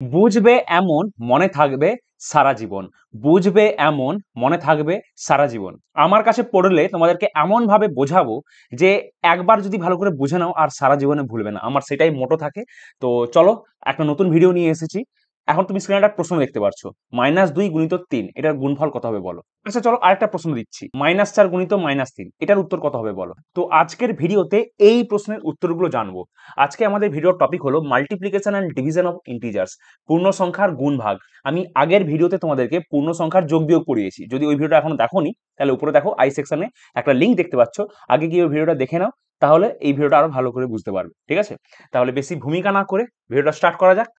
বুঝবে এমন মনে থাকবে সারা জীবন। বুঝবে এমন মনে থাকবে সারা জীবন। আমার কাছে পড়লে তোমাদেরকে এমনভাবে বোঝাবো যে একবার যদি ভালো করে বুঝে নাও আর সারা জীবনে ভুলবে না। আমার সেটাই মোটো থাকে। তো চলো, একটা নতুন ভিডিও নিয়ে এসেছি। এখন তুমি স্ক্রিনে একটা প্রশ্ন দেখতে পাচ্ছ মাইনাস দুই গুণিত তিন, এটার গুণফল কত হবে বলো? আচ্ছা চলো আরেকটা প্রশ্ন দিচ্ছি। মাইনাস চার গুণিত মাইনাস তিন, এটার উত্তর কত হবে বলো? তো আজকের ভিডিওতে এই প্রশ্নের উত্তরগুলো জানব। আজকে আমাদের ভিডিওর টপিক হলো multiplication and division of integers পূর্ণ সংখ্যার গুণ ভাগ আমি আগের ভিডিওতে তোমাদেরকে পূর্ণ সংখ্যার যোগ বিয়োগ করিয়েছি। যদি ওই ভিডিওটা এখনও দেখোনি, তাহলে উপরে দেখো আই সেকশনে একটা লিঙ্ক দেখতে পাচ্ছ। আগে গিয়ে ওই ভিডিওটা দেখে নাও, তাহলে এই ভিডিওটা আরও ভালো করে বুঝতে পারবে। ঠিক আছে? তাহলে বেশি ভূমিকা না করে ভিডিওটা স্টার্ট করা যাক।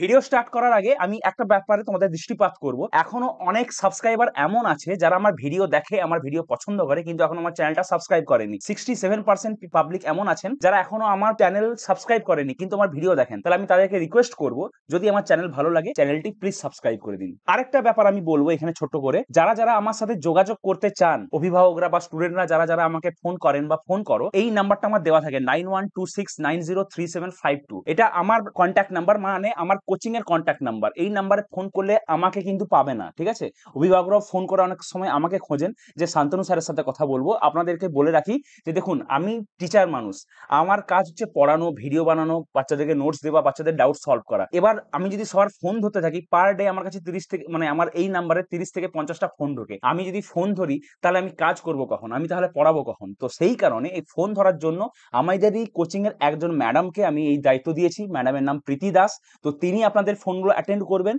ভিডিও স্টার্ট করার আগে আমি একটা ব্যাপারে তোমাদের দৃষ্টিপাত করব। এখনও অনেক সাবস্ক্রাইবার এমন আছে যারা আমার ভিডিও দেখে, আমার ভিডিও পছন্দ করে, কিন্তু এখন আমার চ্যানেলটা সাবস্ক্রাইব করেনি। সিক্সটি সেভেন পার্সেন্ট পাবলিক এমন আছেন যারা এখনও আমার চ্যানেল সাবস্ক্রাইব করেনি, কিন্তু আমার ভিডিও দেখেন। তাহলে আমি তাদেরকে রিকোয়েস্ট করব, যদি আমার চ্যানেল ভালো লাগে চ্যানেলটি প্লিজ সাবস্ক্রাইব করে দিন। আরেকটা ব্যাপার আমি বলব এখানে ছোট করে, যারা যারা আমার সাথে যোগাযোগ করতে চান, অভিভাবকরা বা স্টুডেন্টরা যারা যারা আমাকে ফোন করেন বা ফোন করো, এই নাম্বারটা আমার দেওয়া থাকে nine one two six nine zero three seven five two এটা আমার কন্ট্যাক্ট নাম্বার মানে আমার কোচিং এর কন্ট্যাক্ট নাম্বার এই নাম্বারে ফোন করলে আমাকে কিন্তু পাবে না, ঠিক আছে? অভিভাবকরাও ফোন করে অনেক সময় আমাকে খোঁজেন যে, শান্তনু স্যারের সাথে কথা বলব। আপনাদেরকে বলে রাখি যে, দেখুন, আমি টিচার মানুষ। আমার কাজ হচ্ছে পড়ানো ভিডিও বানানো, বাচ্চাদেরকে নোটস দেওয়া, বাচ্চাদের ডাউট সলভ করা। এবার আমি যদি সবার ফোন ধরতে থাকি পার ডে আমার কাছে তিরিশ থেকে মানে আমার এই নাম্বারে তিরিশ থেকে পঞ্চাশটা ফোন ঢোকে। আমি যদি ফোন ধরি, তাহলে আমি কাজ করব কখন? আমি তাহলে পড়াবো কখন? তো সেই কারণে এই ফোন ধরার জন্য আমাদের এই কোচিং এর একজন ম্যাডামকে আমি এই দায়িত্ব দিয়েছি। ম্যাডামের নাম প্রীতি দাস। তো তিনি আপনাদের ফোনগুলো অ্যাটেন্ড করবেন।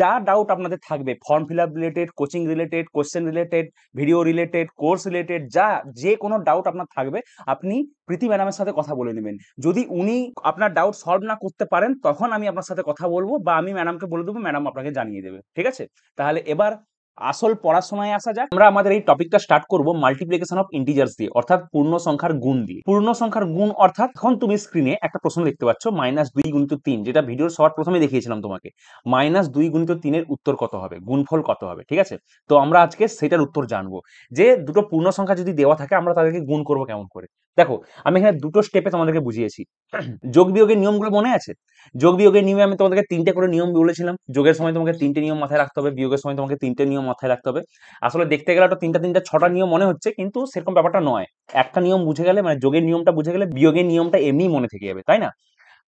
যা ডাউট আপনাদের থাকবে form fill up related coaching related question related video related course related যা, যে কোনো ডাউট আপনার থাকবে, আপনি প্রীতি ম্যাডামের সাথে কথা বলে নেবেন। যদি উনি আপনার ডাউট সলভ না করতে পারেন, তখন আমি আপনার সাথে কথা বলব বা আমি ম্যাডামকে বলে দেবো ম্যাডাম আপনাকে জানিয়ে দেবে। ঠিক আছে? তাহলে এবার আসল পড়াশোনায় আসা যাক। আমরা আমাদের এই টপিকটা স্টার্ট করব মাল্টিপ্লিকেশন অফ ইন্টিজার্স দিয়ে, অর্থাৎ পূর্ণ সংখ্যার গুণ দিয়ে। পূর্ণ সংখ্যার গুণ অর্থাৎ এখন তুমি স্ক্রিনে একটা প্রশ্ন দেখতে পাচ্ছ মাইনাস দুই গুণিত তিন, যেটা ভিডিওর সবার প্রথমে দেখিয়েছিলাম তোমাকে। মাইনাস দুই গুণিত তিনের উত্তর কত হবে? গুণফল কত হবে? ঠিক আছে? তো আমরা আজকে সেটার উত্তর জানব। যে দুটো পূর্ণ সংখ্যা যদি দেওয়া থাকে, আমরা তাদেরকে গুণ করব কেমন করে? দেখো, আমি এখানে দুটো স্টেপে তোমাদেরকে বুঝিয়েছি। যোগ বিয়োগের নিয়মগুলো মনে আছে? যোগ বিয়োগের নিয়মে আমি তোমাদেরকে তিনটে করে নিয়ম বলেছিলাম। যোগের সময় তোমাকে তিনটে নিয়ম মাথায় রাখতে হবে, বিয়োগের সময় তোমাকে তিনটে নিয়ম মাথায় রাখতে হবে। আসলে দেখতে গেলে একটা তিনটা তিনটা, ছটা নিয়ম মনে হচ্ছে, কিন্তু সেরকম ব্যাপারটা নয়। একটা নিয়ম বুঝে গেলে মানে যোগের নিয়মটা বুঝে গেলে বিয়োগের নিয়মটা এমনি মনে থেকে যাবে, তাই না?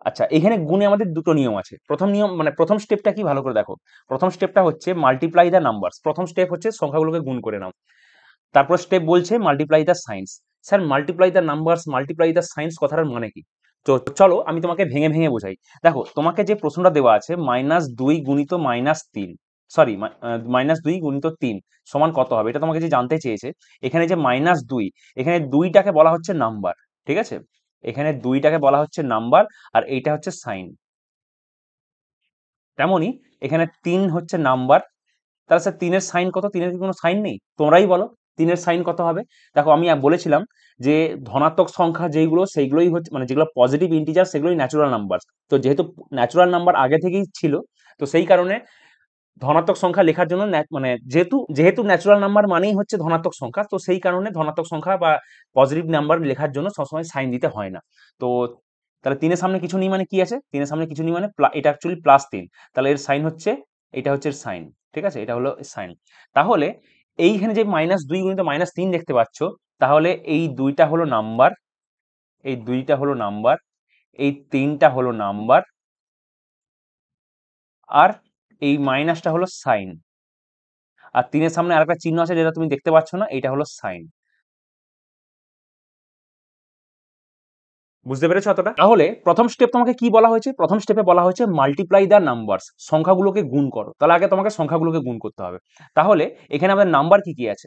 আচ্ছা এখানে গুণে আমাদের দুটো নিয়ম আছে। প্রথম নিয়ম মানে প্রথম স্টেপটা কি? ভালো করে দেখো। প্রথম স্টেপটা হচ্ছে মাল্টিপ্লাই দ্য নাম্বারস প্রথম স্টেপ হচ্ছে সংখ্যাগুলোকে গুণ করে নাও। তারপর স্টেপ বলছে multiply the signs sir multiply the numbers multiply the signs কথাটার মানে কি? তো চলো আমি তোমাকে ভেঙে ভেঙে বোঝাই। দেখো, তোমাকে যে প্রশ্নটা দেওয়া আছে মাইনাস দুই গুণিত মাইনাস তিন সরি মাইনাস দুই গুণিত তিন সমান কত হবে? এটা তোমাকে যে জানতে চেয়েছে, এখানে যে মাইনাস দুই, এখানে দুইটাকে বলা হচ্ছে নাম্বার ঠিক আছে? এখানে দুইটাকে বলা হচ্ছে নাম্বার আর এইটা হচ্ছে সাইন তেমনই এখানে তিন হচ্ছে নাম্বার তাহলে স্যার তিনের সাইন কত? তিনের কি কোনো সাইন নেই? তোমরাই বলো। তিনের সাইন কত হবে? দেখো, আমি বলেছিলাম যে ধনাত্মক সংখ্যা যেগুলো সেইগুলোই হচ্ছে মানে যেগুলো পজিটিভ ইন্টিজার সেগুলোই ন্যাচুরাল নাম্বার তো যেহেতু ন্যাচুরাল নাম্বার আগে থেকেই ছিল, তো সেই কারণে ধনাত্মক সংখ্যা লেখার জন্য মানে যেহেতু যেহেতু ন্যাচুরাল নাম্বার মানেই হচ্ছে ধনাত্মক সংখ্যা, তো সেই কারণে ধনাত্মক সংখ্যা বা পজিটিভ নাম্বার লেখার জন্য সবসময় সাইন দিতে হয় না। তো তাহলে তিনের সামনে কিছু নেই মানে কি আছে? তিনের সামনে কিছু নেই মানে এটা অ্যাকচুয়ালি প্লাস তিন। তাহলে এর সাইন হচ্ছে, এটা হচ্ছে সাইন, ঠিক আছে? এটা হলো সাইন। তাহলে এইখানে যে মাইনাস দুই গুণিত মাইনাস তিন দেখতে পাচ্ছ, তাহলে এই দুইটা হলো নাম্বার এই দুইটা হলো নাম্বার এই তিনটা হলো নাম্বার আর এই মাইনাসটা হলো সাইন আর তিনের সামনে আরেকটা চিহ্ন আছে যেটা তুমি দেখতে পাচ্ছ না এটা হলো সাইন বুঝতে পেরেছ অতটা তাহলে প্রথম স্টেপ তোমাকে কি বলা হয়েছে? প্রথম স্টেপে বলা হয়েছে মাল্টিপ্লাই দ্য নাম্বারস সংখ্যাগুলোকে গুণ করো। তাহলে আগে তোমাকে সংখ্যাগুলোকে গুণ করতে হবে। তাহলে এখানে আমাদের নাম্বার কি কি আছে?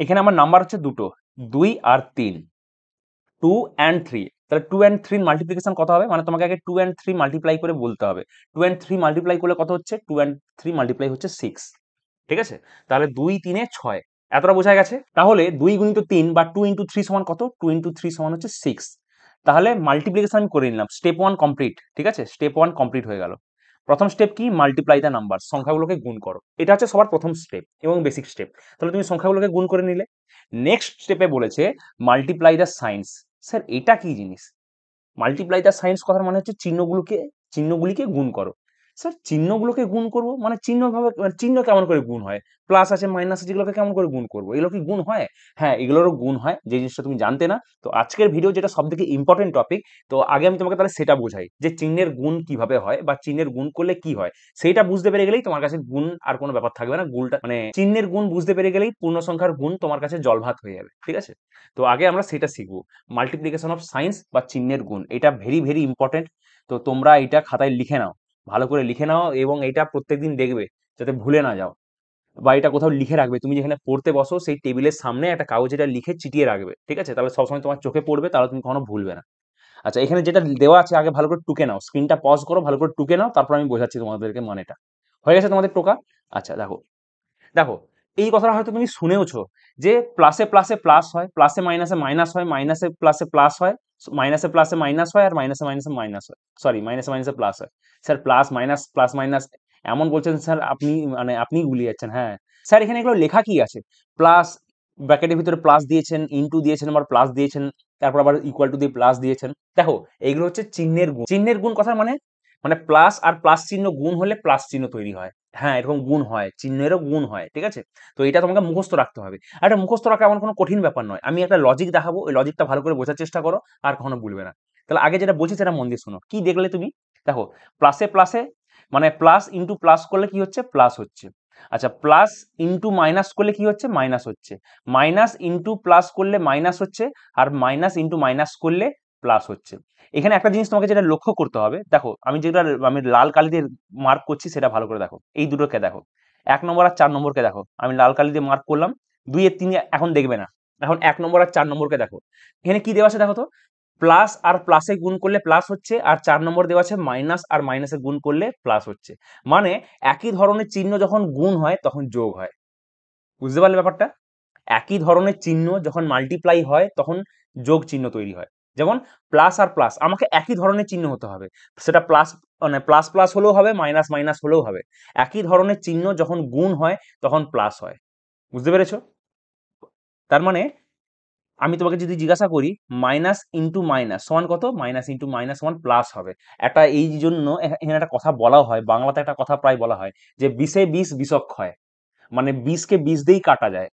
এখানে আমার নাম্বার হচ্ছে দুটো। দুই আর তিন। টু অ্যান্ড থ্রি তাহলে টু অ্যান্ড থ্রি মাল্টিপ্লিকেশন কত হবে? মানে তোমাকে আগে টু অ্যান্ড থ্রি মাল্টিপ্লাই করে বলতে হবে। টু অ্যান্ড থ্রি মাল্টিপ্লাই করলে কত হচ্ছে? টু অ্যান্ড থ্রি মাল্টিপ্লাই হচ্ছে সিক্স ঠিক আছে? তাহলে দুই তিনে ছয়। এতটা বোঝা গেছে? তাহলে দুই গুণিত তিন বা টু ইন্টু থ্রি সমান কত? টু ইন্টু থ্রি সমান হচ্ছে সিক্স তাহলে মাল্টিপ্লিকেশন আমি করে নিলাম। স্টেপ ওয়ান কমপ্লিট ঠিক আছে? স্টেপ ওয়ান কমপ্লিট হয়ে গেল। প্রথম স্টেপ কি? মাল্টিপ্লাই দ্য নাম্বার সংখ্যাগুলোকে গুণ করো। এটা হচ্ছে সবার প্রথম স্টেপ এবং বেসিক স্টেপ তাহলে তুমি সংখ্যাগুলোকে গুণ করে নিলে। নেক্সট স্টেপে বলেছে মাল্টিপ্লাই দ্য সাইন্স স্যার, এটা কি জিনিস? মাল্টিপ্লাই দ্য সাইন্স কথার মানে হচ্ছে চিহ্নগুলোকে, চিহ্নগুলিকে গুণ করো। স্যার, চিহ্নগুলোকে গুণ করব? মানে চিহ্ন ভাবে মানে চিহ্ন কেমন করে গুণ হয়? প্লাস আছে মাইনাস আছে যেগুলোকে কেমন করে গুণ করব? এগুলো কি গুণ হয়? হ্যাঁ এগুলোরও গুণ হয়, যে জিনিসটা তুমি জানতে না। তো আজকের ভিডিও যেটা সব থেকে ইম্পর্টেন্ট টপিক তো আগে আমি তোমাকে তাহলে সেটা বোঝাই, যে চিহ্নের গুণ কীভাবে হয় বা চিহ্নের গুণ করলে কি হয়? সেইটা বুঝতে পেরে গেলেই তোমার কাছে গুণ আর কোনো ব্যাপার থাকবে না। গুণটা মানে চিহ্নের গুণ বুঝতে পেরে গেলেই পূর্ণ সংখ্যার গুণ তোমার কাছে জলভাত হয়ে যাবে, ঠিক আছে? তো আগে আমরা সেটা শিখব। মাল্টিপ্লিকেশন অফ সায়েন্স বা চিহ্নের গুণ, এটা ভেরি ভেরি ইম্পর্টেন্ট তো তোমরা এটা খাতায় লিখে নাও। ভালো করে লিখে নাও এবং এটা প্রত্যেকদিন দেখবে, যাতে ভুলে না যাও। বা এটা কোথাও লিখে রাখবে। তুমি যেখানে পড়তে বসো, সেই টেবিলের সামনে একটা কাগজ এটা লিখে চিটিয়ে রাখবে, ঠিক আছে? তাহলে সবসময় তোমার চোখে পড়বে, তাহলে তুমি কখনো ভুলবে না। আচ্ছা এখানে যেটা দেওয়া আছে, আগে ভালো করে টুকে নাও। স্ক্রিনটা পজ করো, ভালো করে টুকে নাও, তারপর আমি বোঝাচ্ছি তোমাদেরকে মানেটা। হয়ে গেছে তোমাদের টোকা? আচ্ছা দেখো। দেখো এই কথাটা হয়তো তুমি শুনেওছো যে প্লাসে প্লাসে প্লাস হয় প্লাসে মাইনাসে মাইনাস হয় মাইনাসে প্লাসে প্লাস হয় মাইনাসে প্লাসে মাইনাস হয়, আর মাইনাসে মাইনাসে মাইনাস হয়। সরি মাইনাসে মাইনাসে প্লাস হয়। Sir plus minus plus minus এমন বলছেন স্যার আপনি মানে আপনি গুলিয়ে যাচ্ছেন হ্যাঁ। স্যার এখানে এগুলো লেখা কি আছে? প্লাস ব্র্যাকেটের ভিতরে প্লাস দিয়েছেন ইনটু দিয়েছেন, আবার প্লাস দিয়েছেন, তারপর আবার ইকুয়াল টু দিয়ে প্লাস দিয়েছেন। দেখো, এগুলো হচ্ছে চিহ্নের গুণ। চিহ্নের গুণ কথা মানে মানে প্লাস আর প্লাস চিহ্ন গুণ হলে প্লাস চিহ্ন তৈরি হয়। হ্যাঁ এরকম গুণ হয়, চিহ্নেরও গুণ হয়, ঠিক আছে? তো এটা তোমাকে মুখস্থ রাখতে হবে। আর এটা মুখস্থ রাখা এমন কোনো কঠিন ব্যাপার নয়। আমি একটা লজিক দেখাবো, ওই লজিকটা ভালো করে বোঝার চেষ্টা করো, আর কখনো ভুলবে না। তাহলে আগে যেটা বলছি সেটা মন দিয়ে শোনো। কি দেখলে তুমি? দেখো প্লাসে প্লাসে মানে প্লাস ইন্টু প্লাস করলে কি হচ্ছে? প্লাস হচ্ছে। আচ্ছা প্লাস ইন্টু মাইনাস করলে কি হচ্ছে? মাইনাস হচ্ছে। মাইনাস ইন্টু প্লাস করলে মাইনাস হচ্ছে, আর মাইনাস ইন্টু মাইনাস করলে প্লাস হচ্ছে। এখানে একটা জিনিস তোমাকে যেটা লক্ষ্য করতে হবে, দেখো, আমি যেটা আমি লাল কালি দিয়ে মার্ক করছি সেটা ভালো করে দেখো। এই দুটোকে দেখো। এক নম্বর আর চার নম্বরকে দেখো। আমি লাল কালি দিয়ে মার্ক করলাম, দুই এর তিন এখন দেখবে না। এখন এক নম্বর আর চার নম্বরকে দেখো। এখানে কি দেওয়া আছে দেখো তো? প্লাস আর প্লাসে গুণ করলে প্লাস হচ্ছে, আর চার নম্বর দেওয়া আছে মাইনাস আর মাইনাসে গুণ করলে প্লাস হচ্ছে। মানে একই ধরনের চিহ্ন যখন গুণ হয়, তখন যোগ হয়। বুঝতে পারলে ব্যাপারটা? একই ধরনের চিহ্ন যখন মাল্টিপ্লাই হয়, তখন যোগ চিহ্ন তৈরি হয়। যেমন প্লাস আর প্লাস আমাকে একই ধরনের চিহ্ন হতে হবে। সেটা প্লাস মানে প্লাস প্লাস হলেও হবে মাইনাস মাইনাস হলেও হবে। একই ধরনের চিহ্ন যখন গুণ হয়, তখন প্লাস হয়। বুঝতে পেরেছ? তার মানে আমি তোমাকে যদি জিজ্ঞাসা করি মাইনাস ইন্টু মাইনাস সমান কত? Minus into minus one plus হবে। একটা এই জন্য এখানে একটা কথা বলা হয়, বাংলাতে একটা কথা প্রায় বলা হয় যে বিশে বিষ বিষক হয় মানে বিষকে বিষ দিয়েই কাটা যায়।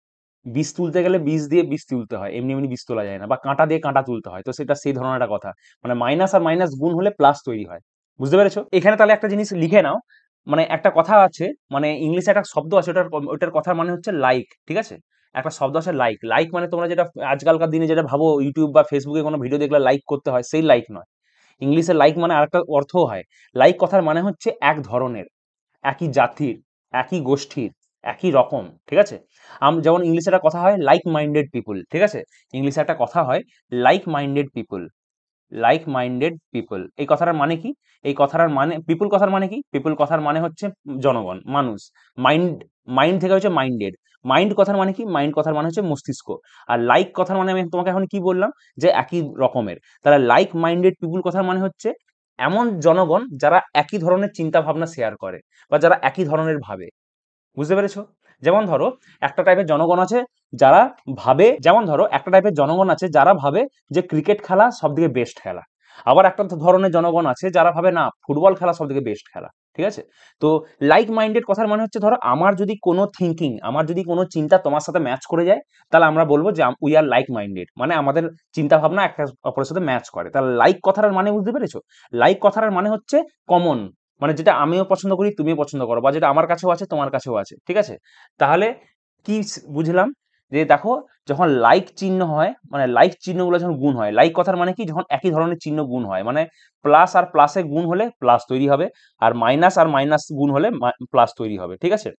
বিষ তুলতে গেলে বিষ দিয়ে বিষ তুলতে হয়, এমনি এমনি বিষ তোলা যায় না বা কাঁটা দিয়ে কাঁটা তুলতে হয়, তো সেটা সেই ধরনের একটা কথা। মানে মাইনাস আর মাইনাস গুণ হলে প্লাস তৈরি হয়। বুঝতে পেরেছ? এখানে তাহলে একটা জিনিস লিখে নাও। মানে একটা কথা আছে মানে ইংলিশে একটা শব্দ আছে, ওটার ওটার কথার মানে হচ্ছে লাইক ঠিক আছে? একটা শব্দ আছে লাইক লাইক মানে তোমরা যেটা আজকালকার দিনে যেটা ভাবো ইউটিউব বা ফেসবুকে কোনো ভিডিও দেখলে লাইক করতে হয়, সেই লাইক নয়। ইংলিশে লাইক মানে আরেকটা অর্থও হয়। লাইক কথার মানে হচ্ছে এক ধরনের, একই জাতির, একই গোষ্ঠীর একই রকম, ঠিক আছে? যেমন ইংলিশে একটা কথা হয় লাইক মাইন্ডেড পিপুল ঠিক আছে? ইংলিশে একটা কথা হয় like minded people like minded people এই কথাটার মানে কি? এই কথাটার মানে পিপুল কথার মানে কি? পিপুল কথার মানে হচ্ছে জনগণ, মানুষ। মাইন্ড মাইন্ড থেকে হচ্ছে মাইন্ডেড মাইন্ড কথার মানে কি? মাইন্ড কথার মানে হচ্ছে মস্তিষ্ক। আর লাইক কথার মানে আমি তোমাকে এখন কি বললাম? যে একই রকমের। তাহলে লাইক মাইন্ডেড পিপুল কথার মানে হচ্ছে এমন জনগণ যারা একই ধরনের চিন্তা ভাবনা শেয়ার করে বা যারা একই ধরনের ভাবে। বুঝতে পেরেছ? যেমন ধরো, একটা টাইপের জনগণ আছে যারা ভাবে, যেমন ধরো, একটা টাইপের জনগণ আছে যারা ভাবে যে ক্রিকেট খেলা সব থেকে বেস্ট খেলা। আবার একটা ধরনের জনগণ আছে যারা ভাবে, না ফুটবল খেলা সব থেকে বেস্ট খেলা, ঠিক আছে? তো লাইক মাইন্ডেড কথার মানে হচ্ছে, ধরো, আমার যদি কোনো থিঙ্কিং আমার যদি কোনো চিন্তা তোমার সাথে ম্যাচ করে যায়, তাহলে আমরা বলব যে উই আর লাইক মাইন্ডেড মানে আমাদের চিন্তা ভাবনা একটা অপরের সাথে ম্যাচ করে। তাহলে লাইক কথাটার মানে বুঝতে পেরেছ? লাইক কথাটার মানে হচ্ছে কমন মানে যেটা আমিও পছন্দ করি, তুমিও পছন্দ করো, বা যেটা আমার কাছেও আছে, তোমার কাছেও আছে, ঠিক আছে? তাহলে কি বুঝলাম যে দেখো, যখন লাইক চিহ্ন হয় মানে লাইক চিহ্নগুলো যখন গুণ হয় লাইক কথার মানে কি? যখন একই ধরনের চিহ্ন গুণ হয় মানে প্লাস আর প্লাসে গুণ হলে প্লাস তৈরি হবে, আর মাইনাস আর মাইনাস গুণ হলে প্লাস তৈরি হবে, ঠিক আছে?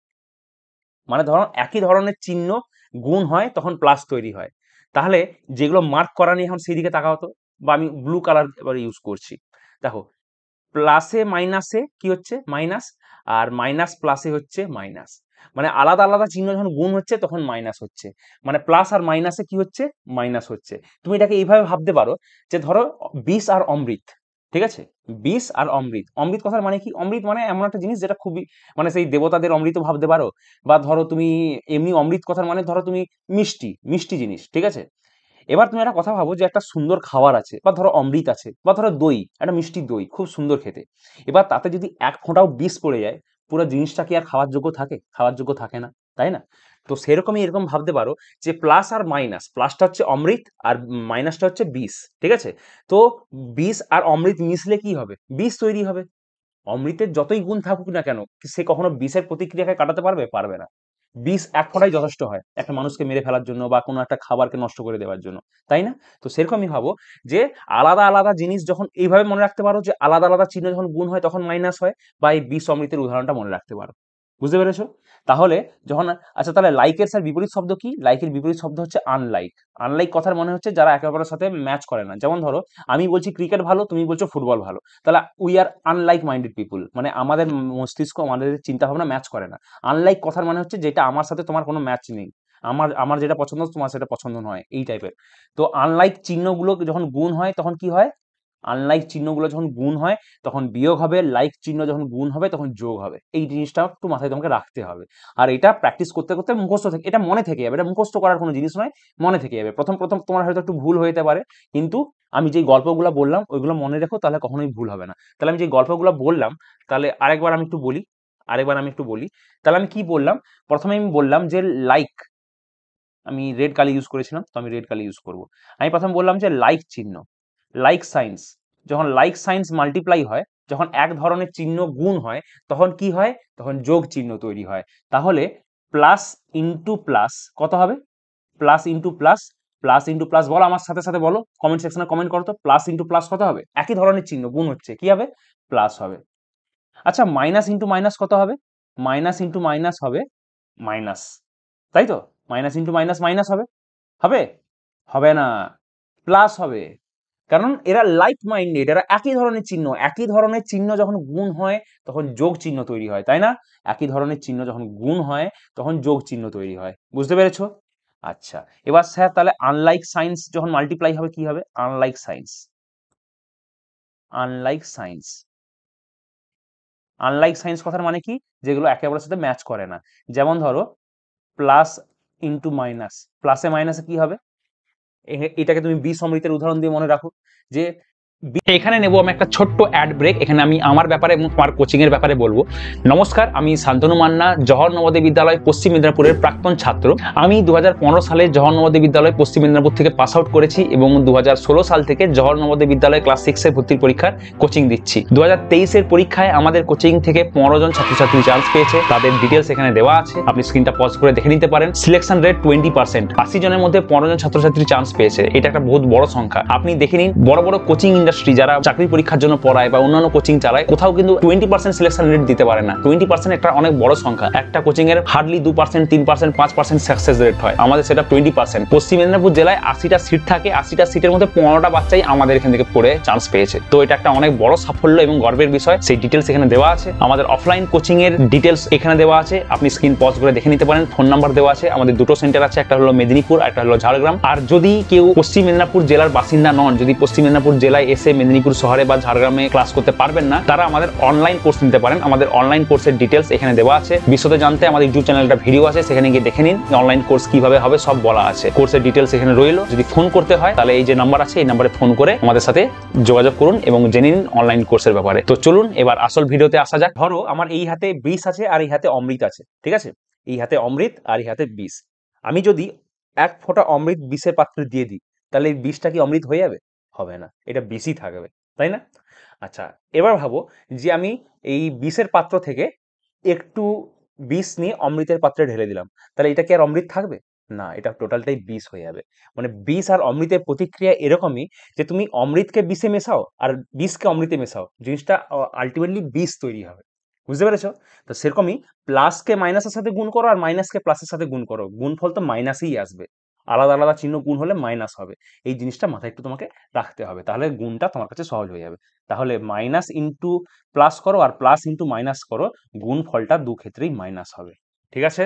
মানে ধরো একই ধরনের চিহ্ন গুণ হয়, তখন প্লাস তৈরি হয়। তাহলে যেগুলো মার্ক করা নিয়ে এখন সেই দিকে তাকা হতো বা আমি ব্লু কালার এবার ইউজ করছি। দেখো প্লাসে মাইনাসে কি হচ্ছে? মাইনাস। আর মাইনাস প্লাসে হচ্ছে মাইনাস। মানে আলাদা আলাদা চিহ্ন যখন গুণ হচ্ছে তখন মাইনাস হচ্ছে। মানে প্লাস আর মাইনাসে কি হচ্ছে? মাইনাস হচ্ছে। তুমি এটাকে এইভাবে ভাবতে পারো যে ধরো বিষ আর অমৃত, ঠিক আছে? বিষ আর অমৃত। অমৃত কথার মানে কি? অমৃত মানে এমন একটা জিনিস যেটা খুবই মানে সেই দেবতাদের অমৃত ভাবতে পারো। বা ধরো তুমি এমনি অমৃত কথার মানে ধরো তুমি মিষ্টি মিষ্টি জিনিস, ঠিক আছে? এবার তুমি একটা কথা ভাবো যে একটা সুন্দর খাবার আছে, বা ধরো অমৃত আছে, বা ধরো দই, একটা মিষ্টি দই, খুব সুন্দর খেতে। এবার তাতে যদি এক ফোঁটাও বিষ পড়ে যায়, পুরো জিনিসটা কি আর খাওয়ার যোগ্য থাকে? খাওয়ার যোগ্য থাকে না, তাই না? তো সেরকমই এরকম ভাবতে পারো যে প্লাস আর মাইনাস প্লাসটা হচ্ছে অমৃত আর মাইনাসটা হচ্ছে বিষ, ঠিক আছে? তো বিষ আর অমৃত মিশলে কি হবে? বিষ তৈরি হবে। অমৃতের যতই গুণ থাকুক না কেন, সে কখনো বিষের প্রতিক্রিয়াকে কাটাতে পারবে? পারবে না। বিষ এক ফোঁটাই যথেষ্ট হয় একটা মানুষকে মেরে ফেলার জন্য বা কোনো একটা খাবারকে নষ্ট করে দেওয়ার জন্য, তাই না? তো সেরকমই ভাবো যে আলাদা আলাদা জিনিস যখন এইভাবে মনে রাখতে পারো যে আলাদা আলাদা চিহ্ন যখন গুণ হয় তখন মাইনাস হয়, বা এই বিষ অমৃতের উদাহরণটা মনে রাখতে পারো। বুঝতে পেরেছ? তাহলে যখন আচ্ছা তাহলে লাইকের স্যার বিপরীত শব্দ কি? লাইকের বিপরীত শব্দ হচ্ছে আনলাইক আনলাইক কথার মনে হচ্ছে যারা একে অপরের সাথে ম্যাচ করে না। যেমন ধরো, আমি বলছি ক্রিকেট ভালো, তুমি বলছো ফুটবল ভালো। তাহলে we are unlike minded people মানে আমাদের মস্তিষ্ক, আমাদের চিন্তা ভাবনা ম্যাচ করে না। আনলাইক কথার মানে হচ্ছে যেটা আমার সাথে তোমার কোনো ম্যাচ নেই। আমার আমার যেটা পছন্দ, তোমার সেটা পছন্দ নয়। এই টাইপের তো আনলাইক চিহ্নগুলো যখন গুণ হয়, তখন কি হয়? আনলাইক চিহ্নগুলো যখন গুণ হয়, তখন বিয়োগ হবে লাইক চিহ্ন যখন গুণ হবে, তখন যোগ হবে। এই জিনিসটা একটু মাথায় তোমাকে রাখতে হবে। আর এটা প্র্যাকটিস করতে করতে মুখস্থ থেকে, এটা মনে থেকে যাবে, এটা মুখস্থ করার কোনো জিনিস নয়, মনে থেকে যাবে। প্রথম প্রথম তোমার হয়তো একটু ভুল হতে পারে, কিন্তু আমি যেই গল্পগুলো বললাম, ওইগুলো মনে রেখো, তাহলে কখনোই ভুল হবে না। তাহলে আমি যে গল্পগুলো বললাম, তাহলে আরেকবার আমি একটু বলি, আরেকবার আমি একটু বলি। তাহলে আমি কি বললাম, প্রথমে আমি বললাম যে লাইক আমি রেড কালি ইউজ করেছিলাম, তো আমি রেড কালি ইউজ করব। আমি প্রথম বললাম যে লাইক চিহ্ন। লাইক সাইন্স যখন লাইক সাইন্স মাল্টিপ্লাই হয়, যখন এক ধরনের চিহ্ন গুণ হয়, তখন কি হয়? তখন যোগ চিহ্ন তৈরি হয়। তাহলে প্লাস ইন্টু প্লাস কত হবে? Plus into plus plus into plus বলো আমার সাথে সাথে বলো। কমেন্ট সেকশনে কমেন্ট করো তো। প্লাস ইন্টু প্লাস কত হবে? একই ধরনের চিহ্ন গুণ হচ্ছে। কি হবে? প্লাস হবে। আচ্ছা মাইনাস ইন্টু মাইনাস কত হবে? মাইনাস ইন্টু মাইনাস হবে মাইনাস তাই তো? মাইনাস ইন্টু মাইনাস মাইনাস হবে। হবে? হবে না। প্লাস হবে। কারণ এরা লাইক মাইন্ডেড এরা একই ধরনের চিহ্ন, একই ধরনের চিহ্ন যখন গুণ হয়, তখন যোগ চিহ্ন তৈরি হয়, তাই না? একই ধরনের চিহ্ন যখন গুণ হয়, তখন যোগ চিহ্ন তৈরি হয়, বুঝতে পেরেছ? আচ্ছা এবার স্যার তাহলে আনলাইক সাইন্স যখন মাল্টিপ্লাই হবে, কি হবে? Unlike signs unlike signs unlike signs কথার মানে কি? যেগুলো একে অপরের সাথে ম্যাচ করে না, যেমন ধরো প্লাস ইন্টু মাইনাস প্লাসে মাইনাসে কি হবে? এটাকে তুমি বি সমৃদ্ধের উদাহরণ দিয়ে মনে রাখো যে এখানে নেব আমি একটা ছোট্ট অ্যাড ব্রেক এখানে আমি আমার ব্যাপারে এবং আমার কোচিং এর ব্যাপারে বলব। নমস্কার, আমি শান্তনু মান্না জহর নবোদয় বিদ্যালয়, পশ্চিম মেদিনীপুরের প্রাক্তন ছাত্র। আমি দুহাজার পনেরো সালে জহর নবোদয় বিদ্যালয়, পশ্চিম মেদিনীপুর থেকে পাস আউট করেছি এবং দুহাজার ষোলো সাল থেকে জহর নবোদয় বিদ্যালয় ক্লাস সিক্স এর ভর্তির পরীক্ষার কোচিং দিচ্ছি। দু হাজার পরীক্ষায় আমাদের কোচিং থেকে পনেরো জন ছাত্রছাত্রী চান্স পেয়েছে। তাদের ডিটেলস এখানে দেওয়া আছে। আপনি স্ক্রিনটা পজ করে দেখে নিতে পারেন। সিলেকশন রেট টোয়েন্টি পার্সেন্ট আশি জনের মধ্যে পনেরো জন ছাত্রছাত্রী চান্স পেয়েছে। এটা একটা বহুত বড় সংখ্যা। আপনি দেখে নিন, বড় বড় কোচিং ইন্ডাস্ট্রি যারা চাকরি পরীক্ষার জন্য পড়ায় বা অন্যান্য কোচিং চালায়, কোথাও কিন্তু টোয়েন্টি পার্সেন্ট সিলেকশন রেট দিতে পারে না। টোয়েন্টি পার্সেন্ট একটা অনেক বড় সংখ্যা। একটা কোচিং এর হার্ডলি দু পার্সেন্ট তিন পার্সেন্ট পাঁচ পার্সেন্ট সাকসেস রেট হয়। আমাদের সেটা টোয়েন্টি পার্সেন্ট পশ্চিম মেদিনীপুর জেলায় আশিটা সিট থাকে। আশিটা সিটের মধ্যে পনেরোটা বাচ্চাই আমাদের এখান থেকে পড়ে চান্স পেয়েছে। তো এটা একটা অনেক বড় সাফল্য এবং গর্বের বিষয়। সেই ডিটেলস এখানে দেওয়া আছে। আমাদের অফলাইন কোচিং এর ডিটেলস এখানে দেওয়া আছে। আপনি স্ক্রিন পজ করে দেখে নিতে পারেন। ফোন নাম্বার দেওয়া আছে। আমাদের দুটো সেন্টার আছে। একটা হলো মেদিনীপুর একটা হলো ঝাড়গ্রাম। আর যদি কেউ পশ্চিম মেদিনীপুর জেলার বাসিন্দা নন, যদি পশ্চিম মেদিনীপুর জেলায় এসে মেদিনীপুর শহরে বা ঝাড়গ্রামে ক্লাস করতে পারবেন না। তারা আমাদের অনলাইন কোর্স নিতে পারেন। আমাদের অনলাইন কোর্সের ডিটেলস এখানে দেওয়া আছে। বিশদে জানতে আমাদের ইউটিউব চ্যানেলটা ভিডিও আছে। সেখানে গিয়ে দেখে নিন অনলাইন কোর্স কীভাবে হবে, সব বলা আছে। কোর্সের ডিটেলস এখানে রইল। যদি ফোন করতে হয়, তাহলে এই যে নাম্বার আছে, এই নাম্বারে ফোন করে আমাদের সাথে যোগাযোগ করুন এবং জেনে নিন অনলাইন কোর্সের ব্যাপারে। তো চলুন, এবার আসল ভিডিওতে আসা যাক। ধরো, আমার এই হাতে বিষ আছে আর এই হাতে অমৃত আছে। ঠিক আছে? এই হাতে অমৃত আর এই হাতে বিষ। আমি যদি এক ফোঁটা অমৃত বিষের পাত্রে দিয়ে দিই, তাহলে এই বিষটা কি অমৃত হয়ে যাবে? হবে না। এটা বিষই থাকবে, তাই না? আচ্ছা এবার ভাবো যে আমি এই বিষের পাত্র থেকে একটু বিষ নিয়ে অমৃতের পাত্রে ঢেলে দিলাম। তাহলে এটা কি আর অমৃত থাকবে? না, এটা টোটালটাই বিষ হয়ে যাবে। মানে বিষ আর অমৃতের প্রতিক্রিয়া এরকমই যে তুমি অমৃতকে বিষে মেশাও আর বিষকে অমৃতে মেশাও। জিনিসটা আলটিমেটলি বিষ তৈরি হবে। বুঝতে পেরেছ? তো সেরকমই প্লাসকে মাইনাসের সাথে গুণ করো আর মাইনাসকে প্লাসের সাথে গুণ করো। গুণফল তো মাইনাসেই আসবে। আলাদা আলাদা চিহ্ন গুণ হলে মাইনাস হবে। এই জিনিসটা মাথায় একটু তোমাকে রাখতে হবে। তাহলে গুণটা তোমার কাছে সহজ হয়ে যাবে। তাহলে মাইনাস ইন্টু প্লাস করো আর প্লাস ইন্টু মাইনাস করো, গুণ ফলটা দু ক্ষেত্রেই মাইনাস হবে। ঠিক আছে?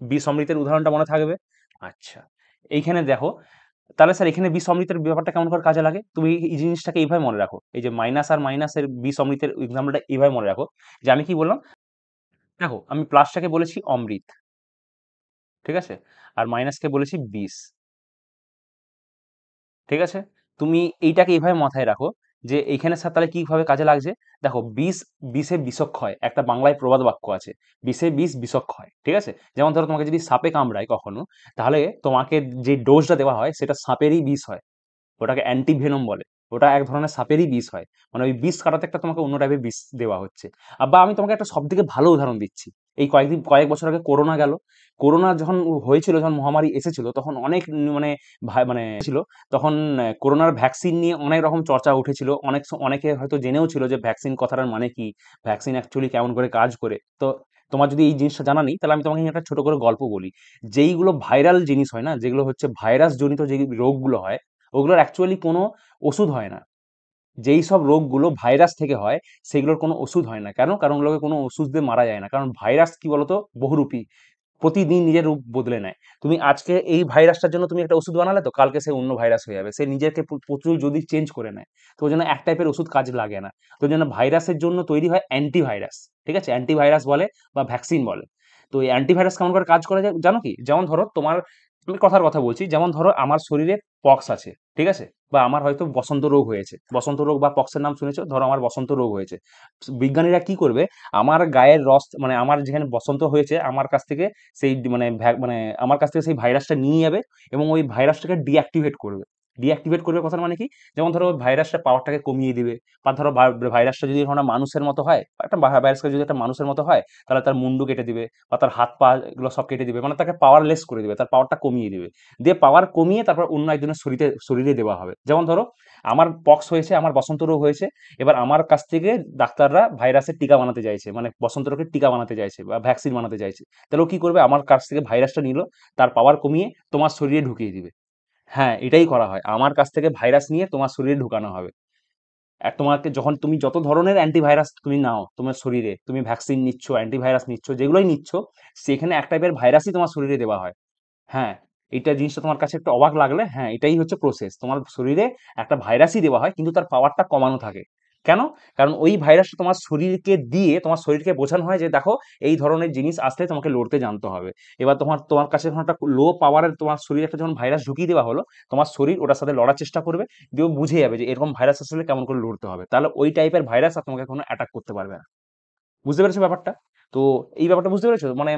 বি সমৃদ্ধের উদাহরণটা মনে থাকবে? আচ্ছা। এইখানে দেখো, তাহলে স্যার এখানে বিষ অমৃতের ব্যাপারটা কেমন করে কাজে লাগে? তুমি এই জিনিসটাকে এইভাবে মনে রাখো। এই যে মাইনাস আর মাইনাসের বিষ অমৃতের এক্সাম্পলটা এইভাবে মনে রাখো। যে আমি কি বললাম? দেখো, আমি প্লাসটাকে বলেছি অমৃত। ঠিক আছে? আর মাইনাসকে বলেছি বিষ ঠিক আছে? তুমি এইটাকে এইভাবে মাথায় রাখো যে এইখানে স্যার তাহলে কীভাবে কাজে লাগছে? দেখো বিষ বিষে বিষক্ষয় একটা বাংলায় প্রবাদ বাক্য আছে। বিষে বিষ বিষক্ষয় ঠিক আছে? যেমন ধরো তোমাকে যদি সাপে কামড়ায় কখনো, তাহলে তোমাকে যে ডোজটা দেওয়া হয়, সেটা সাপেরই বিষ হয়। ওটাকে অ্যান্টিভেনম বলে। ওটা এক ধরনের সাপেরই বিষ হয়। মানে ওই বিষ কাটাতে একটা তোমাকে অন্য টাইপের বিষ দেওয়া হচ্ছে। আর বা আমি তোমাকে একটা সব থেকে ভালো উদাহরণ দিচ্ছি। এই কয়েকদিন, কয়েক বছর আগে করোনা গেল। করোনা যখন হয়েছিল, যখন মহামারী এসেছিল, তখন অনেক মানে মানে ছিল, তখন করোনার ভ্যাকসিন নিয়ে অনেক রকম চর্চা উঠেছিল। অনেক অনেকে হয়তো জেনেও ছিল যে ভ্যাকসিন কথাটার মানে কি ভ্যাকসিন অ্যাকচুয়ালি কেমন করে কাজ করে। তো তোমার যদি এই জিনিসটা জানা নেই, তাহলে আমি তোমাকে একটা ছোট করে গল্প বলি। যেইগুলো ভাইরাল জিনিস হয় না, যেগুলো হচ্ছে ভাইরাস জনিত যে রোগগুলো হয়, ওগুলোর অ্যাকচুয়ালি কোনো ওষুধ হয় না। যেই সব রোগগুলো ভাইরাস থেকে হয়, সেগুলোর কোনো ওষুধ হয় না। কেন? কারণ ওগুলোকে কোনো ওষুধ দিয়ে মারা যায় না। কারণ ভাইরাস কি বলতো? বহুরূপী। প্রতিদিন নিজের রূপ বদলে নেয়। তুমি আজকে এই ভাইরাসটার জন্য তুমি একটা ওষুধ বানালে তো, কালকে সে অন্য ভাইরাস হয়ে যাবে। সে নিজেকে প্রচুর যদি চেঞ্জ করে নেয়, তো ওই জন্য এক টাইপের ওষুধ কাজে লাগে না। তো ওই জন্য ভাইরাসের জন্য তৈরি হয় অ্যান্টিভাইরাস ঠিক আছে? অ্যান্টিভাইরাস বলে বা ভ্যাকসিন বলে। তো এই অ্যান্টিভাইরাস কেমন করে কাজ করে জানো কি? যেমন ধরো তোমার, আমি কথার কথা বলছি, যেমন ধরো আমার শরীরে পক্স আছে, ঠিক আছে? বা আমার হয়তো বসন্ত রোগ হয়েছে। বসন্ত রোগ বা পক্সের নাম শুনেছো? ধরো আমার বসন্ত রোগ হয়েছে। বিজ্ঞানীরা কি করবে? আমার গায়ের রস মানে আমার যেখানে বসন্ত হয়েছে, আমার কাছ থেকে সেই মানে মানে আমার কাছ থেকে সেই ভাইরাসটা নিয়ে যাবে এবং ওই ভাইরাসটাকে ডিঅ্যাক্টিভেট করবে। ডিঅ্যাক্টিভেট করবে কথার মানে কি? যেমন ধরো ভাইরাসটা পাওয়ারটাকে কমিয়ে দিবে। বা ধরো ভাইরাসটা যদি কোনো মানুষের মতো হয়, একটা ভাইরাসটা যদি একটা মানুষের মতো হয়, তাহলে তার মুন্ডু কেটে দিবে বা তার হাত পা এগুলো সব কেটে দিবে। মানে তাকে পাওয়ারলেস করে দিবে, তার পাওয়ারটা কমিয়ে দিবে। দিয়ে পাওয়ার কমিয়ে তারপর অন্য একজনের শরীরে শরীরে দেওয়া হবে। যেমন ধরো আমার পক্স হয়েছে, আমার বসন্ত রোগ হয়েছে, এবার আমার কাছ থেকে ডাক্তাররা ভাইরাসের টিকা বানাতে চাইছে। মানে বসন্ত রোগের টিকা বানাতে চাইছে বা ভ্যাকসিন বানাতে চাইছে। তাহলে কি করবে? আমার কাছ থেকে ভাইরাসটা নিল, তার পাওয়ার কমিয়ে তোমার শরীরে ঢুকিয়ে দিবে। হ্যাঁ এটাই করা হয়। আমার কাছ থেকে ভাইরাস নিয়ে তোমার শরীরে ঢুকানো হবে। আর তোমাকে যখন তুমি যত ধরনের অ্যান্টিভাইরাস তুমি নাও, তোমার শরীরে, তুমি ভ্যাকসিন নিচ্ছ অ্যান্টিভাইরাস নিচ্ছ, যেগুলোই নিচ্ছ, সেখানে এক টাইপের ভাইরাসই তোমার শরীরে দেওয়া হয়। হ্যাঁ এটা জিনিসটা তোমার কাছে একটু অবাক লাগলে হ্যাঁ এটাই হচ্ছে প্রসেস তোমার শরীরে একটা ভাইরাসই দেওয়া হয়, কিন্তু তার পাওয়ারটা কমানো থাকে। কেন? কারণ ওই ভাইরাসটা তোমার শরীরকে দিয়ে, তোমার শরীরকে বোঝানো হয় যে, দেখো, এই ধরনের জিনিস আসলে তোমাকে লড়তে জানতে হবে। এবার তোমার তোমার কাছে যখন একটা লো পাওয়ারের তোমার শরীরে একটা যখন ভাইরাস ঢুকিয়ে দেওয়া হলো, তোমার শরীর ওটার সাথে লড়ার চেষ্টা করবে, দিয়ে বুঝে যাবে যে, এরকম ভাইরাস আসলে কেমন করে লড়তে হবে। তাহলে ওই টাইপের ভাইরাস আর তোমাকে কোনো অ্যাটাক করতে পারবে না। বুঝতে পেরেছ ব্যাপারটা? তো এই ব্যাপারটা বুঝতে পেরেছ? মানে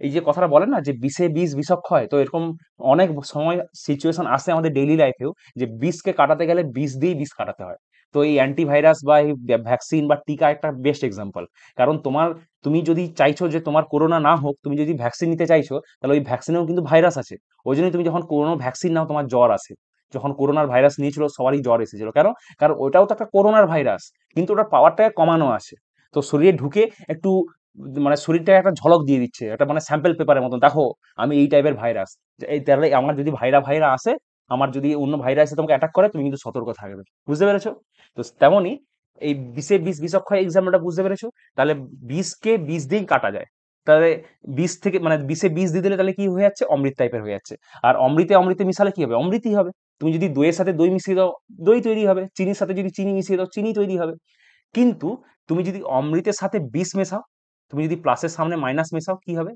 এই যে কথাটা বলেন না, যে বিষে বিষ বিষক্ষয় তো এরকম অনেক সময় সিচুয়েশন আসে আমাদের ডেইলি লাইফেও যে বিষকে কাটাতে গেলে বিষ দিয়েই বিষ কাটাতে হয়। তো এই অ্যান্টিভাইরাস বা এই ভ্যাকসিন বা টিকা একটা বেস্ট এক্সাম্পল কারণ তোমার, তুমি যদি চাইছো যে তোমার করোনা না হোক, তুমি যদি ভ্যাকসিন নিতে চাইছো, তাহলে ওই ভ্যাকসিনেও কিন্তু ভাইরাস আছে। ওই জন্যই তুমি যখন কোনো ভ্যাকসিন নাও, তোমার জ্বর আসে। যখন করোনার ভাইরাস নিয়েছিল, সবারই জ্বর এসেছিল। কেন কারণ ওটাও তো একটা করোনার ভাইরাস কিন্তু ওটার পাওয়ারটাকে কমানো আছে। তো শরীরে ঢুকে একটু মানে শরীরটাকে একটা ঝলক দিয়ে দিচ্ছে। একটা মানে স্যাম্পল পেপারের মতন, দেখো, আমি এই টাইপের ভাইরাস এই তাহলে আমার যদি ভাইরা ভাইরা আসে আমার যদি অন্য ভাইরাস তোমাকে অ্যাটাক করে, তুমি কিন্তু সতর্ক থাকবে। বুঝতে পেরেছ? তো তেমনই এই বিষে বিষ বিষক্ষয় এক্সাম্পলটা বুঝতে পেরেছ? তাহলে বিষকে বিষ দিয়েই কাটা যায়। তাহলে বিষ থেকে মানে বিষে বিষ দিয়ে দিলে তাহলে কি হয়ে যাচ্ছে? অমৃত টাইপের হয়ে যাচ্ছে। আর অমৃতে অমৃতে মিশালে কি হবে? অমৃতই হবে। তুমি যদি দইয়ের সাথে দই মিশিয়ে দাও, দই তৈরি হবে। চিনির সাথে যদি চিনি মিশিয়ে দাও, চিনি তৈরি হবে। কিন্তু তুমি যদি অমৃতের সাথে বিষ মেশাও, তুমি যদি প্লাসের সামনে মাইনাস মেশাও, কি হবে?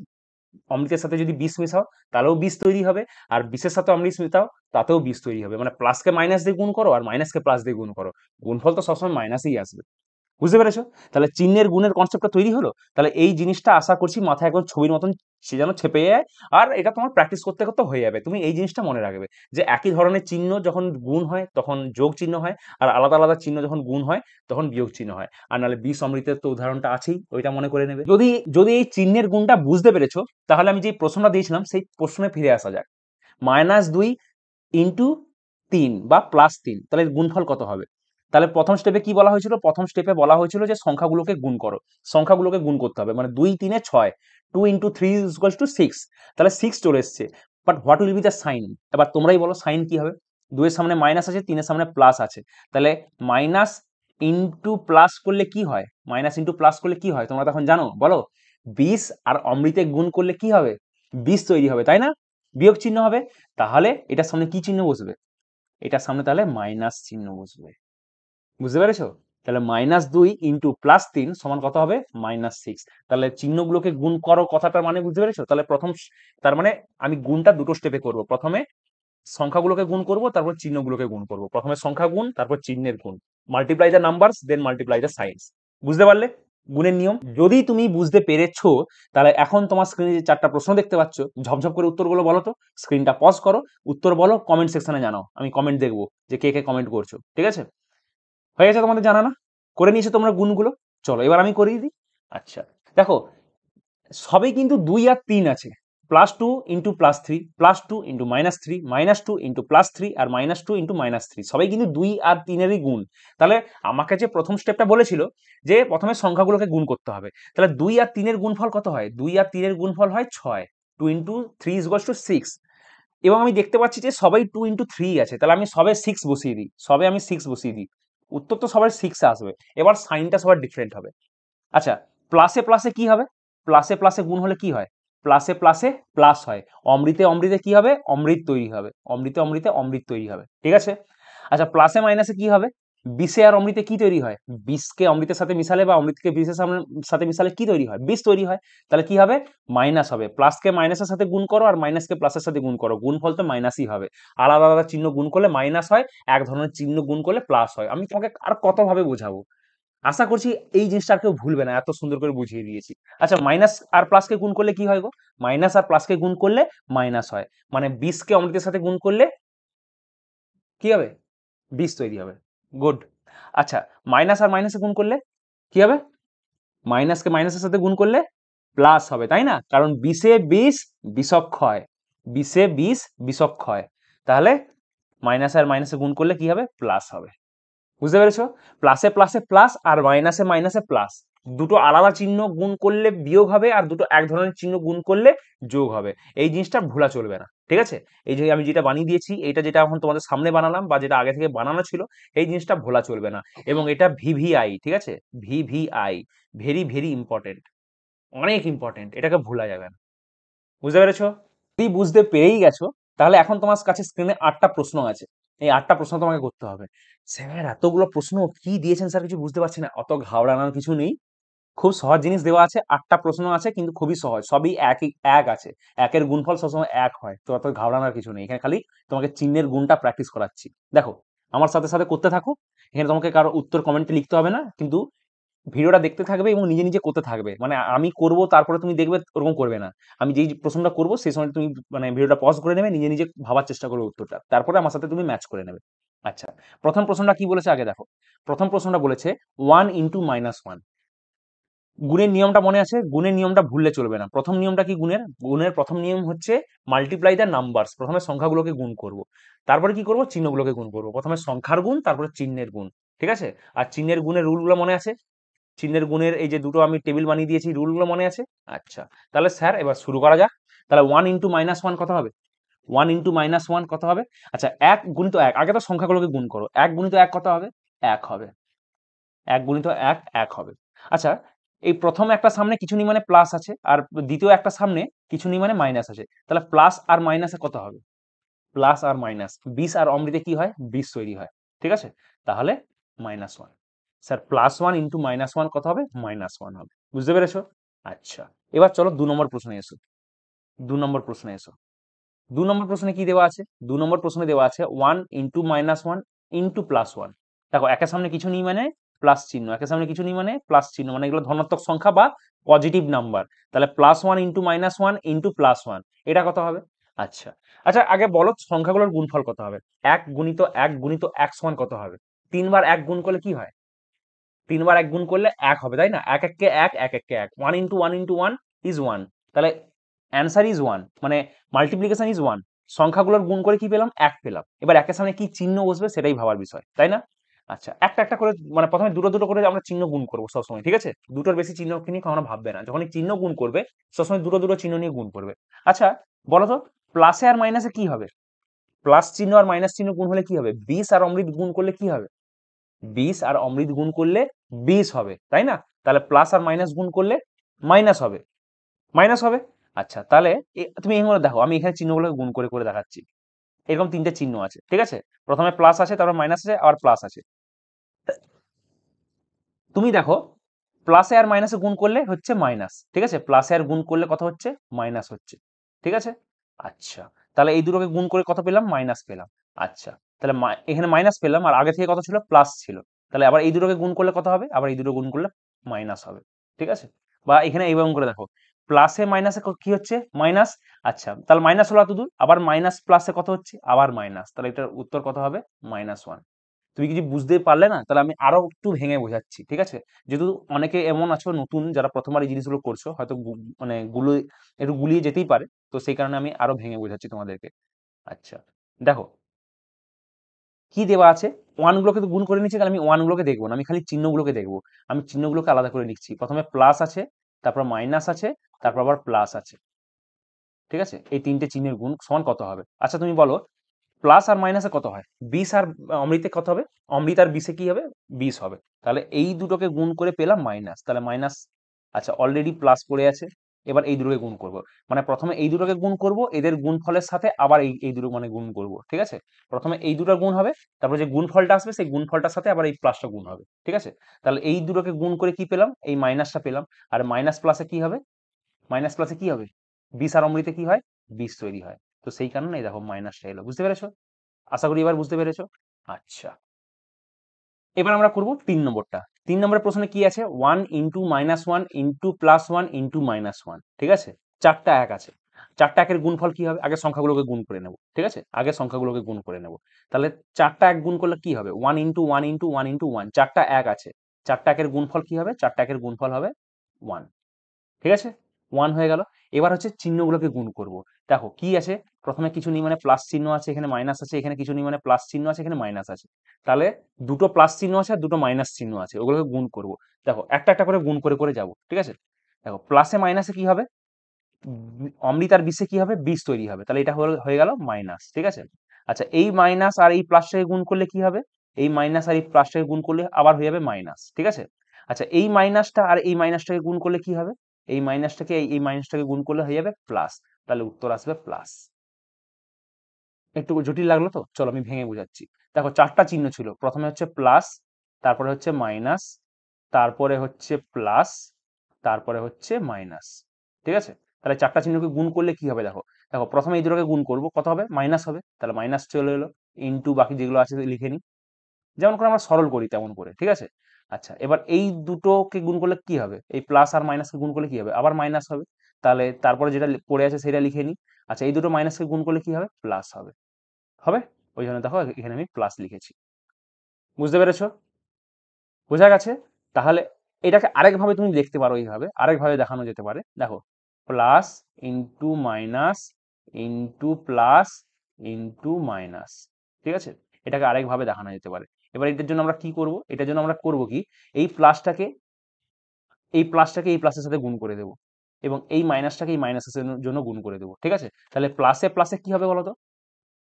অমৃতের সাথে যদি বিষ মেশাও, তাহলেও বিষ তৈরি হবে। আর বিষের সাথে অমৃত মেশাও, তাতেও বিষ তৈরি হবে। মানে প্লাসকে মাইনাস দিয়ে গুণ করো, আর মাইনাসকে প্লাস দিয়ে গুণ করো। গুণফল তো সবসময় মাইনাসেই আসবে। বুঝতে পেরেছ? তাহলে চিহ্নের গুণের কনসেপ্টটা তৈরি হলো? তাহলে এই জিনিসটা আশা করছি মাথায় একদম ছবির মতন সে যেন ছেপে যায় আর এটা তোমার প্র্যাকটিস করতে করতে হয়ে যাবে। তুমি এই জিনিসটা মনে রাখবে যে একই ধরনের চিহ্ন যখন গুণ হয় তখন যোগ চিহ্ন হয় আর আলাদা আলাদা চিহ্ন যখন গুণ হয় তখন বিয়োগ চিহ্ন হয়। আর নাহলে বিষ অমৃতের তো উদাহরণটা আছেই, ওইটা মনে করে নেবে। যদি যদি এই চিহ্নের গুণটা বুঝতে পেরেছ, তাহলে আমি যে প্রশ্নটা দিয়েছিলাম সেই প্রশ্নে ফিরে আসা যাক। মাইনাস দুই ইন্টু তিন বা প্লাস তিন, তাহলে গুণফল কত হবে? তাহলে প্রথম স্টেপে কি বলা হয়েছিল? প্রথম স্টেপে বলা হয়েছিল যে সংখ্যাগুলোকে গুণ করো। সংখ্যাগুলোকে গুণ করতে হবে। মানে দুই, তিনে ছয়। Two into three equals to six তাহলে সিক্স চলে এসছে। But what will be the sign এবার তোমরাই বলো সাইন কি হবে? দুইয়ের সামনে মাইনাস আছে, তিনের সামনে প্লাস আছে। তাহলে মাইনাস ইন্টু প্লাস করলে কি হয়? মাইনাস ইন্টু প্লাস করলে কি হয়? তোমরা তখন জানো। বলো বিশ আর অমৃতে গুণ করলে কি হবে? বিষ তৈরি হবে, তাই না? বিয়োগ চিহ্ন হবে। তাহলে এটার সামনে কি চিহ্ন বসবে? এটার সামনে তাহলে মাইনাস চিহ্ন বসবে। বুঝতে পেরেছ? তাহলে মাইনাস দুই ইন্টু প্লাস তিন সমান কত হবে? মাইনাস সিক্স তাহলে চিহ্নগুলোকে গুণ করো কথাটার মানে বুঝতে পেরেছ? তাহলে প্রথম তার মানে আমি গুণটা দুটো স্টেপে করব। প্রথমে সংখ্যাগুলোকে গুণ করব, তারপর চিহ্নগুলোকে গুণ করব। প্রথমে সংখ্যা গুণ, তারপর চিহ্নের গুণ। Multiply the numbers then multiply the signs বুঝতে পারলে? গুণের নিয়ম। যদি তুমি বুঝতে পেরেছ, তাহলে এখন তোমার স্ক্রিনে যে চারটা প্রশ্ন দেখতে পাচ্ছ, ঝপঝপ করে উত্তরগুলো বলো তো। স্ক্রিনটা পজ করো। উত্তর বলো কমেন্ট সেকশনে জানাও। আমি কমেন্ট দেখব যে কে কে কমেন্ট করছ। ঠিক আছে? হয়ে গেছে তোমাদের জানা না করে নিয়েছো তোমরা গুণগুলো? চলো, এবার আমি করিয়ে দিই। আচ্ছা দেখো, সবই কিন্তু দুই আর তিন আছে। Plus two into plus three plus two into minus three minus two into plus three আর minus two into minus three সবাই কিন্তু দুই আর তিনেরই গুণ। তাহলে আমাকে যে প্রথম স্টেপটা বলেছিল যে প্রথমে সংখ্যাগুলোকে গুণ করতে হবে। তাহলে দুই আর তিনের গুণফল কত হয়? দুই আর তিনের গুণফল হয় ছয়। Two into three is to six এবং আমি দেখতে পাচ্ছি যে সবাই টু ইন্টু থ্রি আছে। তাহলে আমি সবে সিক্স বসিয়ে দিই। সবে আমি সিক্স বসিয়ে দিই। উত্তর তো সবার সিক্স আসবে। এবার সাইনটা সবার ডিফারেন্ট হবে। আচ্ছা প্লাসে প্লাসে কি হবে? প্লাসে প্লাসে গুণ হলে কি হয়? প্লাসে প্লাসে প্লাস হয়। অমৃতে অমৃতে কি হবে? অমৃত তৈরি হবে। অমৃতে অমৃতে অমৃত তৈরি হবে। ঠিক আছে? আচ্ছা প্লাসে মাইনাসে কি হবে? বিষে আর অমৃতে কি তৈরি হয়? বিষকে অমৃতের সাথে মিশালে বা অমৃতকে বিষের সাথে মিশালে কি তৈরি হয়? বিষ তৈরি হয়। তাহলে কি হবে? মাইনাস হবে। প্লাসকে মাইনাসের সাথে গুণ করো আর মাইনাসকে প্লাসের সাথে গুণ করো। গুণ ফল তো মাইনাসই হবে। আলাদা আলাদা চিহ্ন গুণ করলে মাইনাস হয়, এক ধরনের চিহ্ন গুণ করলে প্লাস হয়। আমি তোমাকে আর কতভাবে বোঝাবো? আশা করছি এই জিনিসটা আর কেউ ভুলবে না, এত সুন্দর করে বুঝিয়ে দিয়েছি। আচ্ছা মাইনাস আর প্লাসকে গুণ করলে কি হয় গো? মাইনাস আর প্লাসকে গুণ করলে মাইনাস হয়। মানে বিষকে অমৃতের সাথে গুণ করলে কি হবে? বিষ তৈরি হবে। গুড আচ্ছা মাইনাস আর মাইনাসে গুণ করলে কি হবে? মাইনাসকে মাইনাসের সাথে গুণ করলে প্লাস হবে, তাই না? কারণ বিশে বিশ বিষক্ষয় বিশে বিশ বিষক্ষয় তাহলে মাইনাস আর মাইনাসে গুণ করলে কি হবে? প্লাস হবে। বুঝতে পেরেছ? প্লাসে প্লাসে প্লাস আর মাইনাসে মাইনাসে প্লাস দুটো আলাদা চিহ্ন গুণ করলে বিয়োগ হবে আর দুটো এক ধরনের চিহ্ন গুণ করলে যোগ হবে। এই জিনিসটা ভোলা চলবে না। ঠিক আছে? এই যে আমি যেটা বানিয়ে দিয়েছি এটা যেটা এখন তোমাদের সামনে বানালাম বা যেটা আগে থেকে বানানো ছিল এই জিনিসটা ভোলা চলবে না। এবং এটা ভিভিআই ঠিক আছে? VVI very very important. অনেক ইম্পর্টেন্ট এটাকে ভোলা যাবে না। বুঝতে পেরেছ? যদি বুঝতে পেরেই গেছো তাহলে এখন তোমার কাছে স্ক্রিনে আটটা প্রশ্ন আছে। এই আটটা প্রশ্ন তোমাকে করতে হবে। স্যার এতগুলো প্রশ্ন কি দিয়েছেন স্যার? কিছু বুঝতে পারছি না। অত ঘাবড়ানোর কিছু নেই। খুব সহজ জিনিস দেওয়া আছে, আটটা প্রশ্ন আছে, কিন্তু খুবই সহজ। সবই একই, এক আছে। একের গুণফল সবসময় এক হয়। তো অত ঘাবড়ানোর কিছু নেই। এখানে খালি তোমাকে চিহ্নের গুণটা প্র্যাকটিস করাচ্ছি। দেখো, আমার সাথে সাথে করতে থাকো। এখানে তোমাকে কারও উত্তর কমেন্টে লিখতে হবে না, কিন্তু ভিডিওটা দেখতে থাকবে এবং নিজে নিজে করতে থাকবে। মানে আমি করব, তারপরে তুমি দেখবে, ওরকম করবে না। আমি যেই প্রশ্নটা করব, সেই সময় তুমি মানে ভিডিওটা পজ করে নেবে, নিজে নিজে ভাবার চেষ্টা করবে উত্তরটা। তারপরে আমার সাথে তুমি ম্যাচ করে নেবে। আচ্ছা প্রথম প্রশ্নটা কি বলেছে আগে দেখো। প্রথম প্রশ্নটা বলেছে ওয়ান ইন্টু মাইনাস ওয়ান গুণের নিয়মটা মনে আছে? গুণের নিয়মটা ভুললে চলবে না। প্রথম নিয়মটা কি গুণের? গুণের প্রথম নিয়ম হচ্ছে মাল্টিপ্লাই দ্য নাম্বারস প্রথমে সংখ্যাগুলোকে গুণ করব। তারপরে কি করব? চিহ্নগুলোকে গুণ করব। প্রথমে সংখ্যার গুণ, তারপরে চিহ্নের গুণ। ঠিক আছে? আর চিহ্নের গুণের রুলগুলো মনে আছে? চিহ্নের গুণের এই যে দুটো আমি টেবিল বানিয়ে দিয়েছি, রুলগুলো মনে আছে? আচ্ছা। তাহলে স্যার, এবার শুরু করা যাক। তাহলে ওয়ান ইন্টু মাইনাস ওয়ান কত হবে? ওয়ান ইন্টু মাইনাস ওয়ান কত হবে? আচ্ছা এক গুণিত এক। আগে তো সংখ্যাগুলোকে গুণ করো। এক গুণিত এক কত হবে? এক হবে। এক গুণিত এক এক হবে। আচ্ছা এই প্রথম একটা সামনে কিছু নিমানে প্লাস আছে, আর দ্বিতীয় একটা সামনে কিছু নিমানে মাইনাস আছে। তাহলে প্লাস আর মাইনাসে কত হবে? প্লাস আর মাইনাস বিশ আর অমৃতে কি হয়? বিশ তৈরি হয়, ঠিক আছে? তাহলে minus one sir plus one into minus one কত হবে? মাইনাস ওয়ান হবে, বুঝতে পেরেছ? আচ্ছা এবার চলো দু নম্বর প্রশ্নে এসো। দু নম্বর প্রশ্নে এসো। দু নম্বর প্রশ্নে কি দেওয়া আছে? দু নম্বর প্রশ্নে দেওয়া আছে one into minus one into plus one দেখো, একের সামনে কিছু নেই মানে প্লাস চিহ্ন। একের সামনে কিছু নেই মানে প্লাস চিহ্ন মানে এগুলো ধনাত্মক সংখ্যা বা পজিটিভ নাম্বার তাহলে plus one into minus one into plus one এটা কত হবে? আচ্ছা। আচ্ছা আগে বলো সংখ্যাগুলোর গুণফল কত হবে? এক গুণিত এক গুণিত এক সমান কত হবে? তিনবার এক গুণ করলে কি হয়? তিনবার এক গুণ করলে এক হবে, তাই না? এক এককে এক এক এককে এক। One into one into one is one তাহলে অ্যান্সার ইজ ওয়ান মানে মাল্টিপ্লিকেশন ইজ ওয়ান সংখ্যাগুলোর গুণ করে কি পেলাম? এক পেলাম। এবার একের সামনে কি চিহ্ন বসবে সেটাই ভাবার বিষয়, তাই না? আচ্ছা একটা একটা করে মানে প্রথমে দুটো দুটো করে আমরা চিহ্ন গুণ করব সবসময়, ঠিক আছে? দুটোর বেশি চিহ্ন নিয়ে কখনো ভাববে না। যখনই চিহ্ন গুণ করবে, সবসময় দুটো দুটো চিহ্ন নিয়ে গুণ করবে। আচ্ছা বলো তো প্লাসে আর মাইনাসে কি হবে? প্লাস চিহ্ন আর মাইনাস চিহ্ন গুণ হলে কি হবে? বিশ আর অমৃত গুণ করলে কি হবে? বিশ আর অমৃত গুণ করলে বিশ হবে, তাই না? তাহলে প্লাস আর মাইনাস গুণ করলে মাইনাস হবে। মাইনাস হবে? আচ্ছা তাহলে তুমি এখানে দেখো, আমি এখানে চিহ্নগুলোকে গুণ করে করে দেখাচ্ছি। এরকম তিনটে চিহ্ন আছে, ঠিক আছে? প্রথমে প্লাস আছে, তারপর মাইনাস আছে, আবার প্লাস আছে। তুমি দেখো প্লাসে আর মাইনাসে গুণ করলে হচ্ছে মাইনাস ঠিক আছে? প্লাসে আর গুণ করলে কত হচ্ছে? মাইনাস হচ্ছে, ঠিক আছে? আচ্ছা তাহলে এই দুটোকে গুণ করে কত পেলাম? মাইনাস পেলাম আচ্ছা তাহলে এখানে মাইনাস পেলাম, আর আগে থেকে কত ছিল? প্লাস ছিল, তাহলে আবার এই দুটোকে গুণ করলে কত হবে? আবার এই দুটো গুণ করলে মাইনাস হবে, ঠিক আছে? বা এখানে এইভাবে করে দেখো প্লাসে মাইনাসে কি হচ্ছে? মাইনাস আচ্ছা তাহলে মাইনাস হলো এত দূর আবার মাইনাস প্লাসে কত হচ্ছে? আবার মাইনাস তাহলে এটার উত্তর কত হবে? মাইনাস ওয়ান তুমি কিছু বুঝতে পারলে না, তাহলে আমি আরও একটু ভেঙে বোঝাচ্ছি, ঠিক আছে? যেহেতু অনেকে এমন আছো, নতুন, যারা প্রথমবার এই জিনিসগুলো করছ, হয়তো মানে গুলো, একটু গুলিয়ে যেতেই পারে, তো সেই কারণে আমি আরও ভেঙে বোঝাচ্ছি তোমাদেরকে। আচ্ছা দেখো। কি দেওয়া আছে? ওয়ানগুলোকে তো গুণ করে নিচ্ছি তাহলে আমি ওয়ানগুলোকে দেখব না, আমি খালি চিহ্নগুলোকে দেখব। আমি চিহ্নগুলোকে আলাদা করে নিচ্ছি প্রথমে প্লাস আছে, তারপর মাইনাস আছে, তারপর আবার প্লাস আছে। ঠিক আছে? এই তিনটে চিহ্নের গুণ সমান কত হবে? আচ্ছা তুমি বলো প্লাস আর মাইনাসে কত হয়? বিশ আর অমৃতে কত হবে? অমৃত আর বিশে কি হবে? বিশ হবে। তাহলে এই দুটোকে গুণ করে পেলাম মাইনাস। তাহলে মাইনাস আচ্ছা অলরেডি প্লাস পড়ে আছে। এবার এই দুটোকে গুণ করব। মানে প্রথমে এই দুটোকে গুণ করব, এদের গুণফলের সাথে আবার এই এই দুটো মানে গুণ করব, ঠিক আছে? প্রথমে এই দুটো গুণ হবে, তারপর যে গুণফলটা আসবে, সেই গুণফলটার সাথে আবার এই প্লাসটা গুণ হবে, ঠিক আছে? তাহলে এই দুটোকে গুণ করে কি পেলাম? এই মাইনাসটা পেলাম। আর মাইনাস প্লাসে কি হবে? মাইনাস প্লাসে কি হবে? বিষ আর অমৃতে কি হয়? বিষ তৈরি হয়। তো সেই কারণে দেখো মাইনাসটা এলো। বুঝতে পেরেছ? আশা করি এবার বুঝতে পেরেছ? আচ্ছা। এবার আমরা করব তিন নম্বরটা। তিন নম্বরের প্রশ্নে কি আছে? One into minus one into plus one into minus one ঠিক আছে? চারটা এক আছে। চারটা একের গুণফল কি হবে? আগে সংখ্যাগুলোকে গুণ করে নেব। ঠিক আছে? আগে সংখ্যাগুলোকে গুণ করে নেব। তাহলে চারটা এক গুণ করলে কি হবে? One into one into one into one চারটা এক আছে। চারটা একের গুণফল কি হবে? চারটা একের গুণফল হবে ওয়ান ঠিক আছে? ওয়ান হয়ে গেল। এবার হচ্ছে চিহ্নগুলোকে গুণ করব। দেখো কি আছে? প্রথমে কিছু নেই মানে প্লাস চিহ্ন আছে, এখানে মাইনাস আছে, এখানে কিছু নেই মানে প্লাস চিহ্ন আছে, এখানে মাইনাস আছে। তাহলে দুটো প্লাস চিহ্ন আছে আর দুটো মাইনাস চিহ্ন আছে, ওগুলোকে গুণ করব। দেখো একটা একটা করে গুণ করে করে যাব, ঠিক আছে? দেখো প্লাসে মাইনাসে কি হবে? অমৃত আর বিশে কি হবে? বিষ তৈরি হবে। তাহলে এটা হয়ে গেল মাইনাস ঠিক আছে? আচ্ছা এই মাইনাস আর এই প্লাসটাকে গুণ করলে কি হবে? এই মাইনাস আর এই প্লাসটাকে গুণ করলে আবার হয়ে যাবে মাইনাস ঠিক আছে? আচ্ছা এই মাইনাসটা আর এই মাইনাসটাকে গুণ করলে কি হবে? এই মাইনাসটাকে এই মাইনাসটাকে গুণ করলে হয়ে যাবে প্লাস তাহলে উত্তর আসবে প্লাস একটু জটিল লাগল তো? চলো আমি ভেঙে বোঝাচ্ছি। দেখো, চারটা চিহ্ন ছিল। প্রথমে হচ্ছে প্লাস তারপরে হচ্ছে মাইনাস তারপরে হচ্ছে প্লাস তারপরে হচ্ছে মাইনাস ঠিক আছে? তাহলে চারটা চিহ্নকে গুণ করলে কি হবে দেখো? দেখো, প্রথমে এই দুটোকে গুণ করব। কত হবে? মাইনাস হবে। তাহলে মাইনাস চলে এলো। ইনটু বাকি যেগুলো আছে লিখে নিই। যেমন করে আমরা সরল করি, তেমন করে। ঠিক আছে? আচ্ছা এবার এই দুটোকে গুণ করলে কি হবে? এই প্লাস আর মাইনাসকে গুণ করলে কি হবে? আবার মাইনাস হবে। তাহলে তারপরে যেটা পড়ে আছে সেটা লিখে নিই আচ্ছা এই দুটো মাইনাসকে গুণ করলে কি হবে? প্লাস হবে। হবে? ওই জন্য দেখো এখানে আমি প্লাস লিখেছি। বুঝতে পেরেছ? বোঝা গেছে? তাহলে এটাকে আরেকভাবে তুমি দেখতে পারো এইভাবে। আরেকভাবে দেখানো যেতে পারে। দেখো plus into minus into plus into minus ঠিক আছে? এটাকে আরেকভাবে দেখানো যেতে পারে। এবার এটার জন্য আমরা কি করব? এটার জন্য আমরা করব কি? এই প্লাসটাকে এই প্লাসটাকে এই প্লাসের সাথে গুণ করে দেব। এবং এই মাইনাসটাকে এই মাইনাসের জন্য গুণ করে দেবো। ঠিক আছে? তাহলে প্লাসে প্লাসে কি হবে বলতো?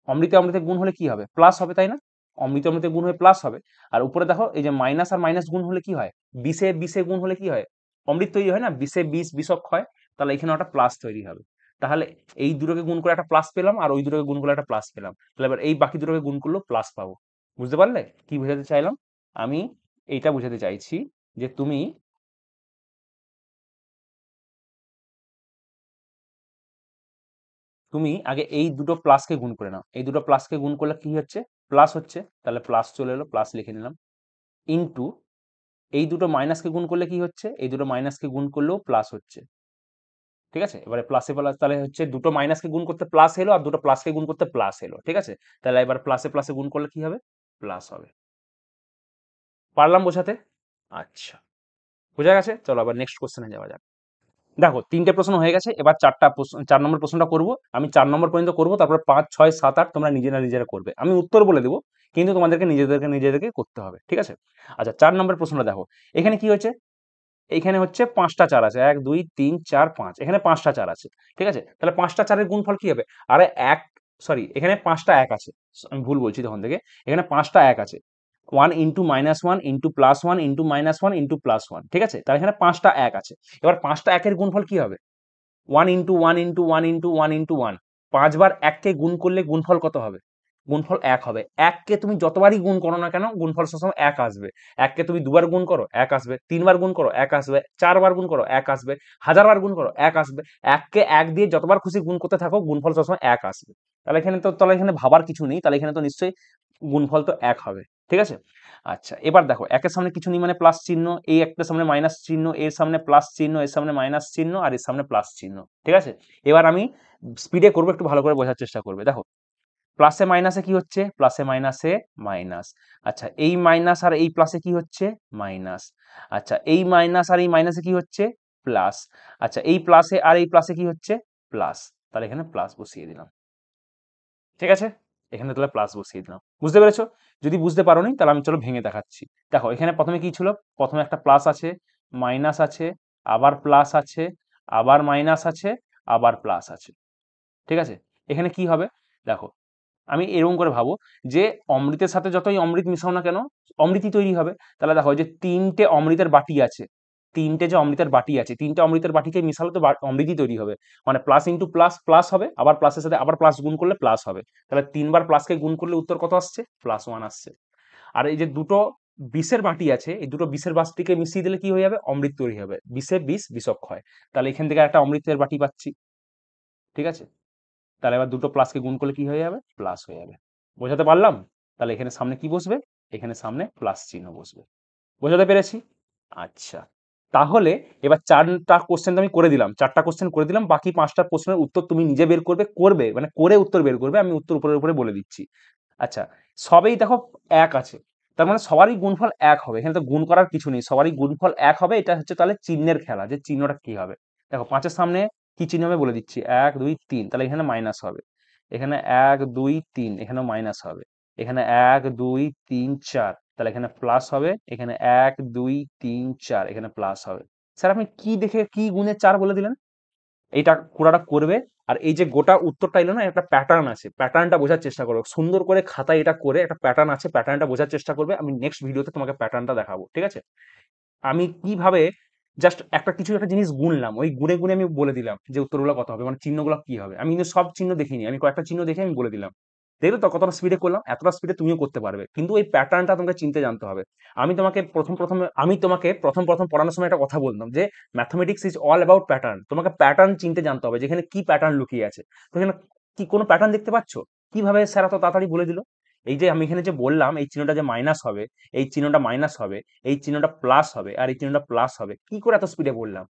অমৃতে অমৃতে গুণ হলে কি হবে? প্লাস হবে, তাই না? অমৃত অমৃতে গুণ হয়ে প্লাস হবে। আর উপরে দেখো, এই যে মাইনাস আর মাইনাস গুণ হলে কি হয়? বিশে বিশে গুণ হলে কি হয়? অমৃত তৈরি হয় না? বিশে বিশ বিশক হয়। তাহলে এখানে একটা প্লাস তৈরি হবে। তাহলে এই দুটোকে গুণ করে একটা প্লাস পেলাম, আর ওই দুটোকে গুণ করে একটা প্লাস পেলাম। তাহলে এবার এই বাকি দুটোকে গুণ করলেও প্লাস পাবো। বুঝতে পারলে? কি বোঝাতে চাইলাম? আমি এইটা বোঝাতে চাইছি যে তুমি তুমি আগে এই দুটো প্লাসকে গুণ করে নাও। এই দুটো প্লাসকে গুণ করলে কি হচ্ছে? প্লাস হচ্ছে। তাহলে প্লাস চলে এলো প্লাস লিখে নিলাম। ইনটু এই দুটো মাইনাসকে গুণ করলে কি হচ্ছে? এই দুটো মাইনাসকে গুণ করলেও প্লাস হচ্ছে। ঠিক আছে? এবারে প্লাসে প্লাস তাহলে হচ্ছে দুটো মাইনাসকে গুণ করতে প্লাস এলো আর দুটো প্লাসকে গুণ করতে প্লাস এলো। ঠিক আছে? তাহলে এবার প্লাসে প্লাসে গুণ করলে কি হবে? প্লাস হবে। পারলাম বোঝাতে? আচ্ছা। বোঝা গেছে? চলো আবার নেক্সট কোশ্চেনে যাওয়া যাক। দেখো, তিনটে প্রশ্ন হয়ে গেছে, এবার চারটা চার নম্বর প্রশ্নটা করব। আমি চার নম্বর পর্যন্ত করব, তারপর পাঁচ, ছয়, সাত, আট তোমরা নিজেরা নিজেরা করবে। আমি উত্তর বলে দেবো, কিন্তু তোমাদেরকে নিজেদেরকে নিজেদেরকে করতে হবে, ঠিক আছে? আচ্ছা চার নম্বর প্রশ্নটা দেখো। এখানে কি হচ্ছে এখানে হচ্ছে পাঁচটা চার আছে, এক, দুই, তিন, চার, পাঁচ। এখানে পাঁচটা চার আছে, ঠিক আছে? তাহলে পাঁচটা চারের গুণফল কি হবে? আরে এক সরি এখানে পাঁচটা এক আছে। আমি ভুল বলছি তখন থেকে। এখানে পাঁচটা এক আছে। One into minus one into plus one into minus one into plus one ঠিক আছে? তাহলে এখানে পাঁচটা এক আছে। এবার পাঁচটা একের গুণফল কি হবে? One into one into one into one into one পাঁচবার এককে গুণ করলে গুণফল কত হবে? গুণফল এক হবে। এককে তুমি যতবারই গুণ করো না কেন, গুণফল সবসময় এক আসবে। এককে তুমি দুবার গুণ করো, এক আসবে। তিনবার গুণ করো, এক আসবে। চারবার গুণ করো, এক আসবে। হাজারবার গুণ করো, এক আসবে। এককে এক দিয়ে যতবার খুশি গুণ করতে থাকো, গুণফল সবসময় এক আসবে। তাহলে এখানে তো, তাহলে এখানে ভাবার কিছু নেই, তাহলে এখানে তো নিশ্চয়ই গুণফল তো এক হবে। ঠিক আছে? আচ্ছা এবার দেখো, একের সামনে কিছু নেই মানে প্লাস চিহ্ন, এই একটার সামনে মাইনাস চিহ্ন, এর সামনে প্লাস চিহ্ন, এর সামনে মাইনাস চিহ্ন, আর এর সামনে প্লাস চিহ্ন। ঠিক আছে? এবার আমি স্পিডে করব, একটু ভালো করে বোঝার চেষ্টা করবে। দেখো প্লাসে মাইনাসে কি হচ্ছে? প্লাসে মাইনাসে মাইনাস আচ্ছা এই মাইনাস আর এই প্লাসে কি হচ্ছে? মাইনাস আচ্ছা এই মাইনাস আর এই মাইনাসে কি হচ্ছে? প্লাস আচ্ছা এই প্লাসে আর এই প্লাসে কি হচ্ছে? প্লাস তাহলে এখানে প্লাস বসিয়ে দিলাম। ঠিক আছে? এখানে তাহলে প্লাস বসিয়ে দিলাম। বুঝতে পেরেছ? যদি বুঝতে পারো নি তাহলে আমি চলো ভেঙে দেখাচ্ছি। দেখো, এখানে প্রথমে কি ছিল? প্রথমে একটা প্লাস আছে মাইনাস আছে, আবার প্লাস আছে, আবার মাইনাস আছে, আবার প্লাস আছে। ঠিক আছে? এখানে কি হবে? দেখো আমি এরকম করে ভাবো যে অমৃতের সাথে যতই অমৃত মিশাও না কেন, অমৃতই তৈরি হবে। তাহলে দেখো যে তিনটে অমৃতের বাটি আছে, তিনটে যে অমৃতের বাটি আছে, তিনটে অমৃতের বাটিকে মিশালে তো অমৃতই তৈরি হবে। মানে প্লাস ইন্টু প্লাস প্লাস হবে, আবার প্লাসের সাথে আবার প্লাস গুণ করলে প্লাস হবে। তাহলে তিনবার প্লাসকে গুণ করলে উত্তর কত আসছে? প্লাস ওয়ান আসছে। আর এই যে দুটো বিশের বাটি আছে, এই দুটো বিশের বাটিকে মিশিয়ে দিলে কি হয়ে যাবে? অমৃত তৈরি হবে। বিশে বিষ বিষক্ষয় তাহলে এখান থেকে একটা অমৃতের বাটি পাচ্ছি। ঠিক আছে? তাহলে এবার দুটো প্লাসকে গুণ করলে কি হয়ে যাবে? প্লাস হয়ে যাবে। বোঝাতে পারলাম? তাহলে এখানে সামনে কি বসবে? এখানে সামনে প্লাস চিহ্ন বসবে। বোঝাতে পেরেছি? আচ্ছা। তাহলে এবার চারটা কোশ্চেন আমি করে দিলাম। চারটা কোশ্চেন করে দিলাম। বাকি পাঁচটা প্রশ্নের উত্তর তুমি নিজে বের করবে করবে মানে করে উত্তর বের করবে। আমি উত্তর উপরের উপরে বলে দিচ্ছি। আচ্ছা সবেই দেখো এক আছে। তার মানে সবারই গুণফল এক হবে। এখানে তো গুণ করার কিছু নেই। সবারই গুণফল এক হবে। এটা হচ্ছে তাহলে চিহ্নের খেলা যে চিহ্নটা কি হবে। দেখো, পাঁচের সামনে কি চিহ্ন হবে বলে দিচ্ছি? এক, দুই, তিন। তাহলে এখানে মাইনাস হবে। এখানে এক, দুই, তিন। এখানে মাইনাস হবে। এখানে এক, দুই, তিন, চার। তাহলে এখানে প্লাস হবে। এখানে এক, দুই, তিন, চার। এখানে প্লাস হবে। স্যার, আপনি কি দেখে কি গুণে চার বলে দিলেন? এইটা পুরাটা করবে। আর এই যে গোটা উত্তরটা এলো না, একটা প্যাটার্ন আছে। প্যাটার্নটা বোঝার চেষ্টা করবে সুন্দর করে খাতায় এটা করে একটা প্যাটার্ন আছে প্যাটার্নটা বোঝার চেষ্টা করবে। আমি নেক্সট ভিডিওতে তোমাকে প্যাটার্নটা দেখাবো। ঠিক আছে? আমি কীভাবে জাস্ট একটা কিছু একটা জিনিস গুনলাম। ওই গুনে গুনে আমি বলে দিলাম যে উত্তরগুলো কত হবে মানে চিহ্নগুলো কি হবে। আমি কিন্তু সব চিহ্ন দেখিনি, আমি কয়েকটা চিহ্ন দেখে আমি বলে দিলাম। দেখলে তো কতটা স্পিডে করলাম, এতটা স্পিডে তুমিও করতে পারবে। কিন্তু এই প্যাটার্নটা তোমাকে চিনতে জানতে হবে। আমি তোমাকে প্রথম প্রথম, আমি তোমাকে প্রথম প্রথম পড়ানোর সময় একটা কথা বলতাম যে mathematics is all about pattern তোমাকে প্যাটার্ন চিনতে জানতে হবে যেখানে কি প্যাটার্ন লুকিয়ে আছে। তো এখানে কি কোনো প্যাটার্ন দেখতে পাচ্ছ? কীভাবে স্যার এত তাড়াতাড়ি বলে দিল? এই যে আমি এখানে যে বললাম, এই চিহ্নটা যে মাইনাস হবে, এই চিহ্নটা মাইনাস হবে, এই চিহ্নটা প্লাস হবে, আর এই চিহ্নটা প্লাস হবে, কি করে এত স্পিডে বললাম?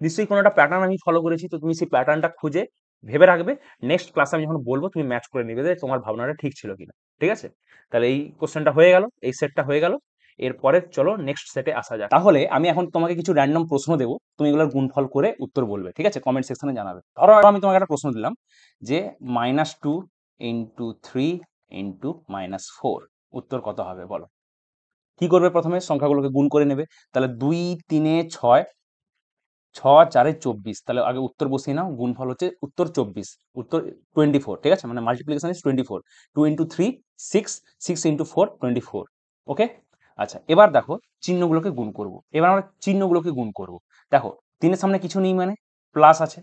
নিশ্চয়ই কোনো একটা প্যাটার্ন আমি ফলো করেছি, তো তুমি সেই প্যাটার্নটা খুঁজে ভেবে রাখবে। নেক্সট ক্লাসে আমি যখন বলব, তুমি ম্যাচ করে নিবে যে তোমার ভাবনাটা ঠিক ছিল কিনা, ঠিক আছে? তাহলে এই কোশ্চেনটা হয়ে গেল, এই সেটটা হয়ে গেল। এরপরে চলো নেক্সট সেটে আসা যাক। তাহলে আমি এখন তোমাকে কিছু র্যান্ডম প্রশ্ন দেবো, তুমি এগুলোর গুণফল করে উত্তর বলবে, ঠিক আছে? কমেন্ট সেকশনে জানাবে। ধরো আমি তোমাকে একটা প্রশ্ন দিলাম যে minus two into three into minus four উত্তর কত হবে বলো? কি করবে প্রথমে? সংখ্যাগুলোকে গুণ করে নেবে। তাহলে দুই, তিনে, ছয় ছ চারে চব্বিশ। তাহলে আগে উত্তর বসিয়ে নাও। গুণফল হচ্ছে উত্তর চব্বিশ। উত্তর টোয়েন্টি ফোর ঠিক আছে? মানে multiplication is twenty four two into three six six into four twenty four okay আচ্ছা এবার দেখো চিহ্নগুলোকে গুণ করব। এবার আমরা চিহ্নগুলোকে গুণ করব। দেখো, তিনের সামনে কিছু নেই মানে প্লাস আছে।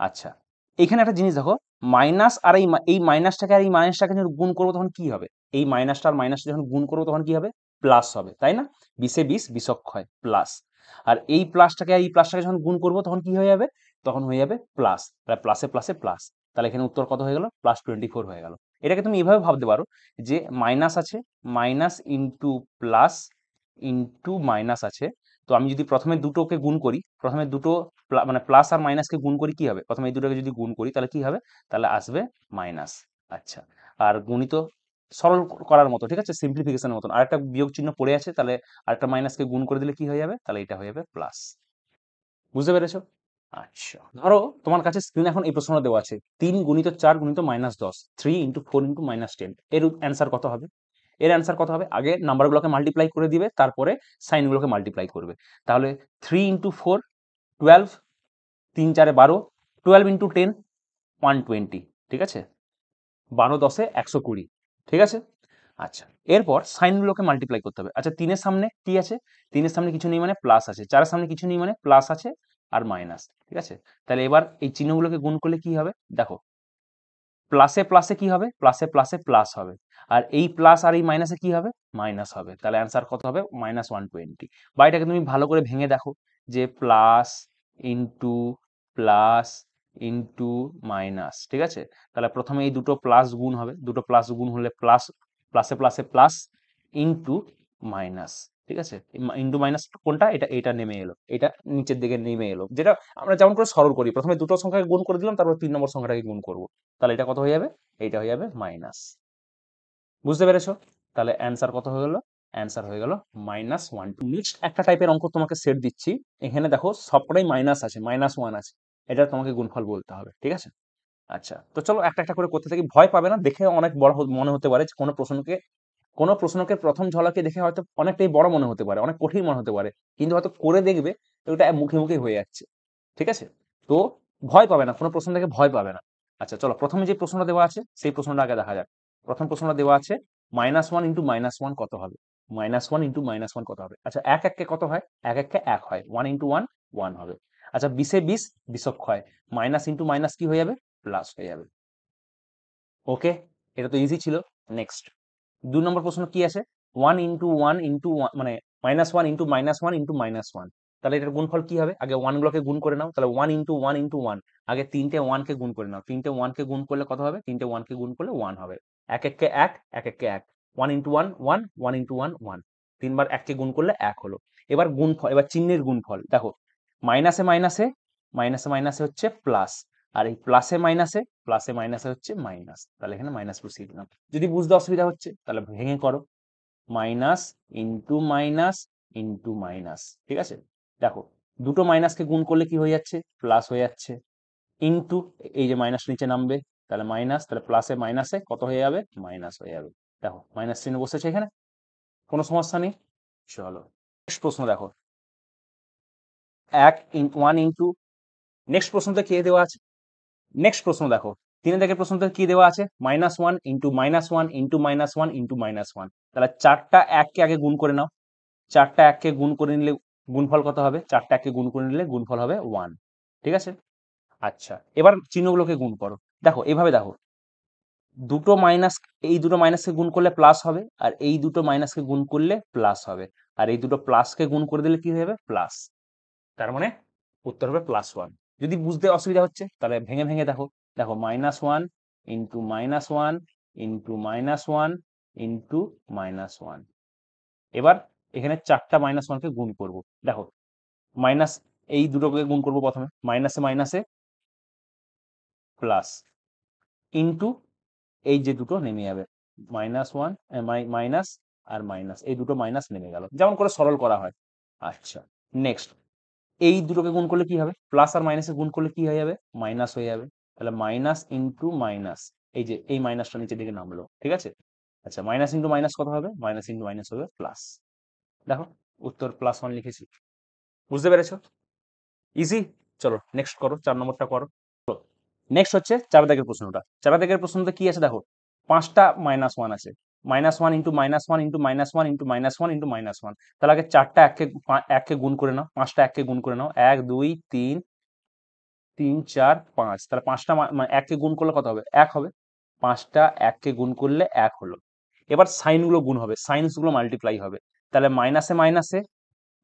আচ্ছা এখানে একটা জিনিস দেখো মাইনাস আর এই এই মাইনাসটাকে আর এই মাইনাসটাকে যখন গুণ করব তখন কি হবে? এই মাইনাসটা আর মাইনাসটা যখন গুণ করব তখন কি হবে? প্লাস হবে, তাই না? বিশে বিশ বিষক্ষয় প্লাস আর এই প্লাসটাকে আর এই প্লাসটাকে যখন গুণ করব তখন কি হয়ে যাবে? তখন হয়ে যাবে প্লাস তাহলে প্লাসে প্লাসে প্লাস তাহলে এখানে উত্তর কত হয়ে গেল? প্লাস টোয়েন্টি ফোর হয়ে গেল। এটাকে তুমি এভাবে ভাবতে পারো যে মাইনাস আছে minus into plus into minus আছে তো আমি যদি প্রথমে দুটোকে গুণ করি, প্রথমে দুটো মানে প্লাস আর মাইনাসকে গুণ করি কি হবে? প্রথমে এই দুটোকে যদি গুণ করি, তাহলে কি হবে? তাহলে আসবে মাইনাস আচ্ছা। আর গুণিত সরল করার মতো, ঠিক আছে? সিম্পলিফিকেশনের মতন। আরেকটা বিয়োগ চিহ্ন পড়ে আছে, তাহলে আরেকটা মাইনাসকে গুণ করে দিলে কি হয়ে যাবে? তাহলে এটা হয়ে যাবে প্লাস বুঝতে পেরেছ? আচ্ছা। ধরো তোমার কাছে স্ক্রিন এখন এই প্রশ্নটা দেওয়া আছে। তিন গুণিত চার গুণিত মাইনাস দশ। Three into four into minus ten এর অ্যান্সার কত হবে? এর অ্যান্সার কত হবে? আগে নাম্বারগুলোকে মাল্টিপ্লাই করে দিবে, তারপরে সাইনগুলোকে মাল্টিপ্লাই করবে। তাহলে থ্রি ইন্টু ফোর টুয়েলভ তিন চারে বারো twelve into ten one twenty ঠিক আছে? বারো, দশে একশো কুড়ি, ঠিক আছে? আচ্ছা এরপর সাইনগুলোকে মাল্টিপ্লাই করতে হবে। আচ্ছা তিনের সামনে কি আছে? তিনের সামনে কিছু নেই মানে প্লাস আছে। চারের সামনে কিছু নেই মানে প্লাস আছে আর মাইনাস ঠিক আছে? তাহলে এবার এই চিহ্নগুলোকে গুণ করলে কি হবে? দেখো প্লাসে প্লাসে কি হবে? প্লাসে প্লাসে প্লাস হবে। আর এই প্লাস আর এই মাইনাসে কি হবে? মাইনাস হবে। তাহলে অ্যান্সার কত হবে? মাইনাস ওয়ান টোয়েন্টি বা এটাকে তুমি ভালো করে ভেঙে দেখো যে plus into plus into minus ঠিক আছে? তাহলে প্রথমে এই দুটো প্লাস গুণ হবে। দুটো প্লাস গুণ হলে প্লাস প্লাসে প্লাসে প্লাস ইন্টু মাইনাস ঠিক আছে? ইন্টু মাইনাস কোনটা? এটা এটা নেমে এলো। এটা নিচের দিকে নেমে এলো। যেটা আমরা যেমন করে সরল করি। প্রথমে দুটো সংখ্যাকে গুণ করে দিলাম, তারপর তিন নম্বর সংখ্যাটাকে গুণ করব। তাহলে এটা কত হয়ে যাবে? এইটা হয়ে যাবে মাইনাস। বুঝতে পেরেছ? তাহলে অ্যান্সার কত হয়ে গেল? অ্যান্সার হয়ে গেল মাইনাস ওয়ান টু। নেক্সট একটা টাইপের অঙ্ক তোমাকে সেট দিচ্ছি। এখানে দেখো সবটাই মাইনাস আছে, মাইনাস ওয়ান আছে। এটা তোমাকে গুণফল বলতে হবে, ঠিক আছে? আচ্ছা তো চলো একটা একটা করে করতে থাকি। ভয় পাবে না, দেখে অনেক বড় মনে হতে পারে যে কোনো প্রশ্নকে কোনো প্রশ্নকে প্রথম ঝলকে দেখে হয়তো অনেকটাই বড় মনে হতে পারে, অনেক কঠিন মনে হতে পারে, কিন্তু হয়তো করে দেখবে ওটা মুখে মুখে হয়ে যাচ্ছে, ঠিক আছে? তো ভয় পাবে না, কোনো প্রশ্ন দেখে ভয় পাবে না। আচ্ছা চলো প্রথমে যে প্রশ্নটা দেওয়া আছে, সেই প্রশ্নটা আগে দেখা যাক। প্রথম প্রশ্নটা দেওয়া আছে minus one into minus one কত হবে? Minus one into minus one কত হবে? আচ্ছা এক এককে কত হয়? এক এককে এক হয় ওয়ান ইন্টু ওয়ান ওয়ান হবে। আচ্ছা বিশে বিশ, বিশক হয় মাইনাস ইন্টু মাইনাস কি হয়ে যাবে? প্লাস হয়ে যাবে। ওকে এটা তো ইজি ছিল। নেক্সট দু নম্বর প্রশ্ন কি আছে? ওয়ান ইন্টু ওয়ান ইন্টু মানে minus one into minus one into minus one তাহলে এটার গুণফল কি হবে? আগে ওয়ানগুলোকে গুণ করে নাও। তাহলে one into one into one আগে তিনটে ওয়ানকে গুণ করে নাও। তিনটে ওয়ানকে গুণ করলে কত হবে? তিনটে ওয়ানকে গুণ করলে ওয়ান হবে। এক এককে এক এক এককে এক। One into one one one into one one তিনবার এককে গুণ করলে এক হলো। এবার গুণফল, এবার চিহ্নের গুণফল। দেখো মাইনাসে মাইনাসে মাইনাসে মাইনাসে হচ্ছে প্লাস আর এই প্লাসে মাইনাসে প্লাসে মাইনাসে হচ্ছে মাইনাস তাহলে এখানে মাইনাস বসিয়ে দিলাম যদি বুঝতে অসুবিধা হচ্ছে, তাহলে ভেঙে করো। Minus into minus into minus ঠিক আছে? দেখো, দুটো মাইনাসকে গুণ করলে কি হয়ে যাচ্ছে? প্লাস হয়ে যাচ্ছে। ইন্টু এই যে মাইনাস নিচে নামবে, তাহলে মাইনাস তাহলে প্লাসে মাইনাসে কত হয়ে যাবে? মাইনাস হয়ে যাবে। দেখো মাইনাস চিহ্ন বসেছে এখানে। কোনো সমস্যা নেই? চলো। নেক্সট প্রশ্ন দেখো। এক ওয়ান ইন্টু নেক্সট প্রশ্নতে কে দেওয়া আছে? নেক্সট প্রশ্ন দেখো। তিন দাগের প্রশ্নতে কি দেওয়া আছে? Minus one into minus one into minus one into minus one তাহলে চারটা এককে আগে গুণ করে নাও। চারটা এককে গুণ করে নিলে গুণফল কত হবে? চারটা এককে গুণ করে নিলে গুণফল হবে ওয়ান ঠিক আছে? আচ্ছা এবার চিহ্নগুলোকে গুণ করো। দেখো, এভাবে দেখো। দুটো মাইনাস এই দুটো মাইনাসকে গুণ করলে প্লাস হবে, আর এই দুটো মাইনাসকে গুণ করলে প্লাস হবে। আর এই দুটো প্লাসকে গুণ করে দিলে কি হবে? প্লাস তার মানে উত্তর হবে প্লাস ওয়ান যদি বুঝতে অসুবিধা হচ্ছে, তাহলে ভেঙে ভেঙে দেখো। দেখো minus one into minus one into minus one into minus one এবার এখানে চারটা মাইনাস ওয়ানকে গুণ করব। দেখো মাইনাস এই দুটোকে গুণ করব প্রথমে। মাইনাসে মাইনাসে প্লাস ইন্টু এই যে দুটো নেমে যাবে। মাইনাস ওয়ান মাইনাস আর মাইনাস এই দুটো মাইনাস নেমে গেল। যেমন করে সরল করা হয়। আচ্ছা নেক্সট এই দুটোকে গুণ করলে কি হবে? প্লাস আর মাইনাসে গুণ করলে কি হয়ে যাবে? মাইনাস হয়ে যাবে। তাহলে মাইনাস ইন্টু মাইনাস এই যে, এই মাইনাসটা নিচের দিকে নামলো, ঠিক আছে? আচ্ছা মাইনাস ইন্টু মাইনাস কত হবে? মাইনাস ইন্টু মাইনাস হবে প্লাস দেখো, উত্তর প্লাস ওয়ান লিখেছি। বুঝতে পেরেছ? ইজি চলো নেক্সট করো, চার নম্বরটা করো। নেক্সট হচ্ছে চার দাগের প্রশ্নটা। চার দাগের প্রশ্নটা কি আছে? দেখো, পাঁচটা মাইনাস ওয়ান আছে। Minus one into minus one into minus one into minus one into minus one তাহলে আগে চারটা এককে এককে গুণ করে নাও, পাঁচটা এককে গুণ করে নাও, এক, দুই, তিন তিন, চার, পাঁচ। তাহলে পাঁচটা এককে গুণ করলে কত হবে? এক হবে। পাঁচটা এককে গুণ করলে এক হলো। এবার সাইনগুলো গুণ হবে সাইন্সগুলো মাল্টিপ্লাই হবে। তাহলে মাইনাসে মাইনাসে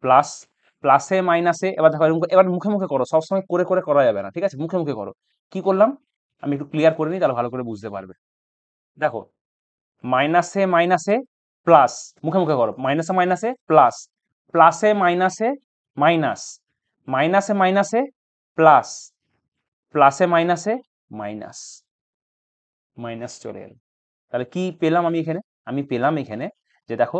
প্লাস প্লাসে মাইনাসে এবার দেখো এবার মুখে মুখে করো, সবসময় করে করে করা যাবে না, ঠিক আছে? মুখে মুখে করো। কি করলাম? আমি একটু ক্লিয়ার করে নিই, তাহলে ভালো করে বুঝতে পারবে। দেখো মাইনাসে মাইনাসে প্লাস। মুখে মুখে করো। মাইনাসে মাইনাসে প্লাস। প্লাসে মাইনাসে মাইনাস। মাইনাসে মাইনাসে প্লাস। প্লাসে মাইনাসে মাইনাস। মাইনাস চলে এল। তাহলে কি পেলাম আমি এখানে? আমি পেলাম এখানে যে দেখো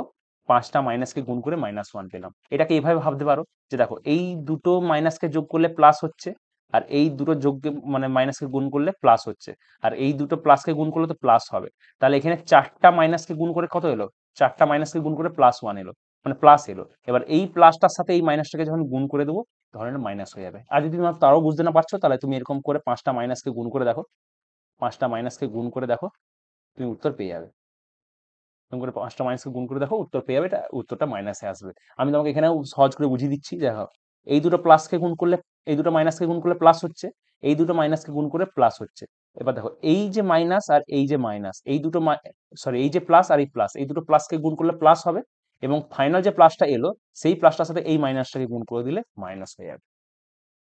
পাঁচটা মাইনাসকে গুণ করে মাইনাস ওয়ান পেলাম। এটাকে এইভাবে ভাবতে পারো যে দেখো এই দুটো মাইনাসকে যোগ করলে প্লাস হচ্ছে। আর এই দুটো যোগকে মানে মাইনাসকে গুণ করলে প্লাস হচ্ছে। আর এই দুটো প্লাসকে গুণ করলে তো প্লাস হবে। তাহলে এখানে চারটা মাইনাসকে গুণ করে কত এলো? চারটা মাইনাসকে গুণ করে প্লাস ওয়ান এলো। মানে প্লাস এলো। এবার এই প্লাসটার সাথে এই মাইনাসটাকে যখন গুণ করে দেবো এটা মাইনাস হয়ে যাবে। আর যদি তোমার তারও বুঝতে না পারছ, তাহলে তুমি এরকম করে পাঁচটা মাইনাসকে গুণ করে দেখো। পাঁচটা মাইনাসকে গুণ করে দেখো, তুমি উত্তর পেয়ে যাবে। তুমি করে পাঁচটা মাইনাসকে গুণ করে দেখো, উত্তর পেয়ে যাবে, এটা উত্তরটা মাইনাসে আসবে। আমি তোমাকে এখানে সহজ করে বুঝিয়ে দিচ্ছি দেখো এই দুটো প্লাসকে গুণ করলে, এই দুটো মাইনাসকে গুণ করলে প্লাস হচ্ছে, এই দুটো মাইনাসকে গুণ করে প্লাস হচ্ছে। এবার দেখো, এই যে মাইনাস আর এই যে মাইনাস এই দুটো সরি এই যে প্লাস আর এই প্লাস এই দুটো প্লাসকে গুণ করলে প্লাস হবে এবং ফাইনাল যে প্লাসটা এলো, সেই প্লাসটার সাথে এই মাইনাসটাকে গুণ করে দিলে মাইনাস হয়ে যাবে।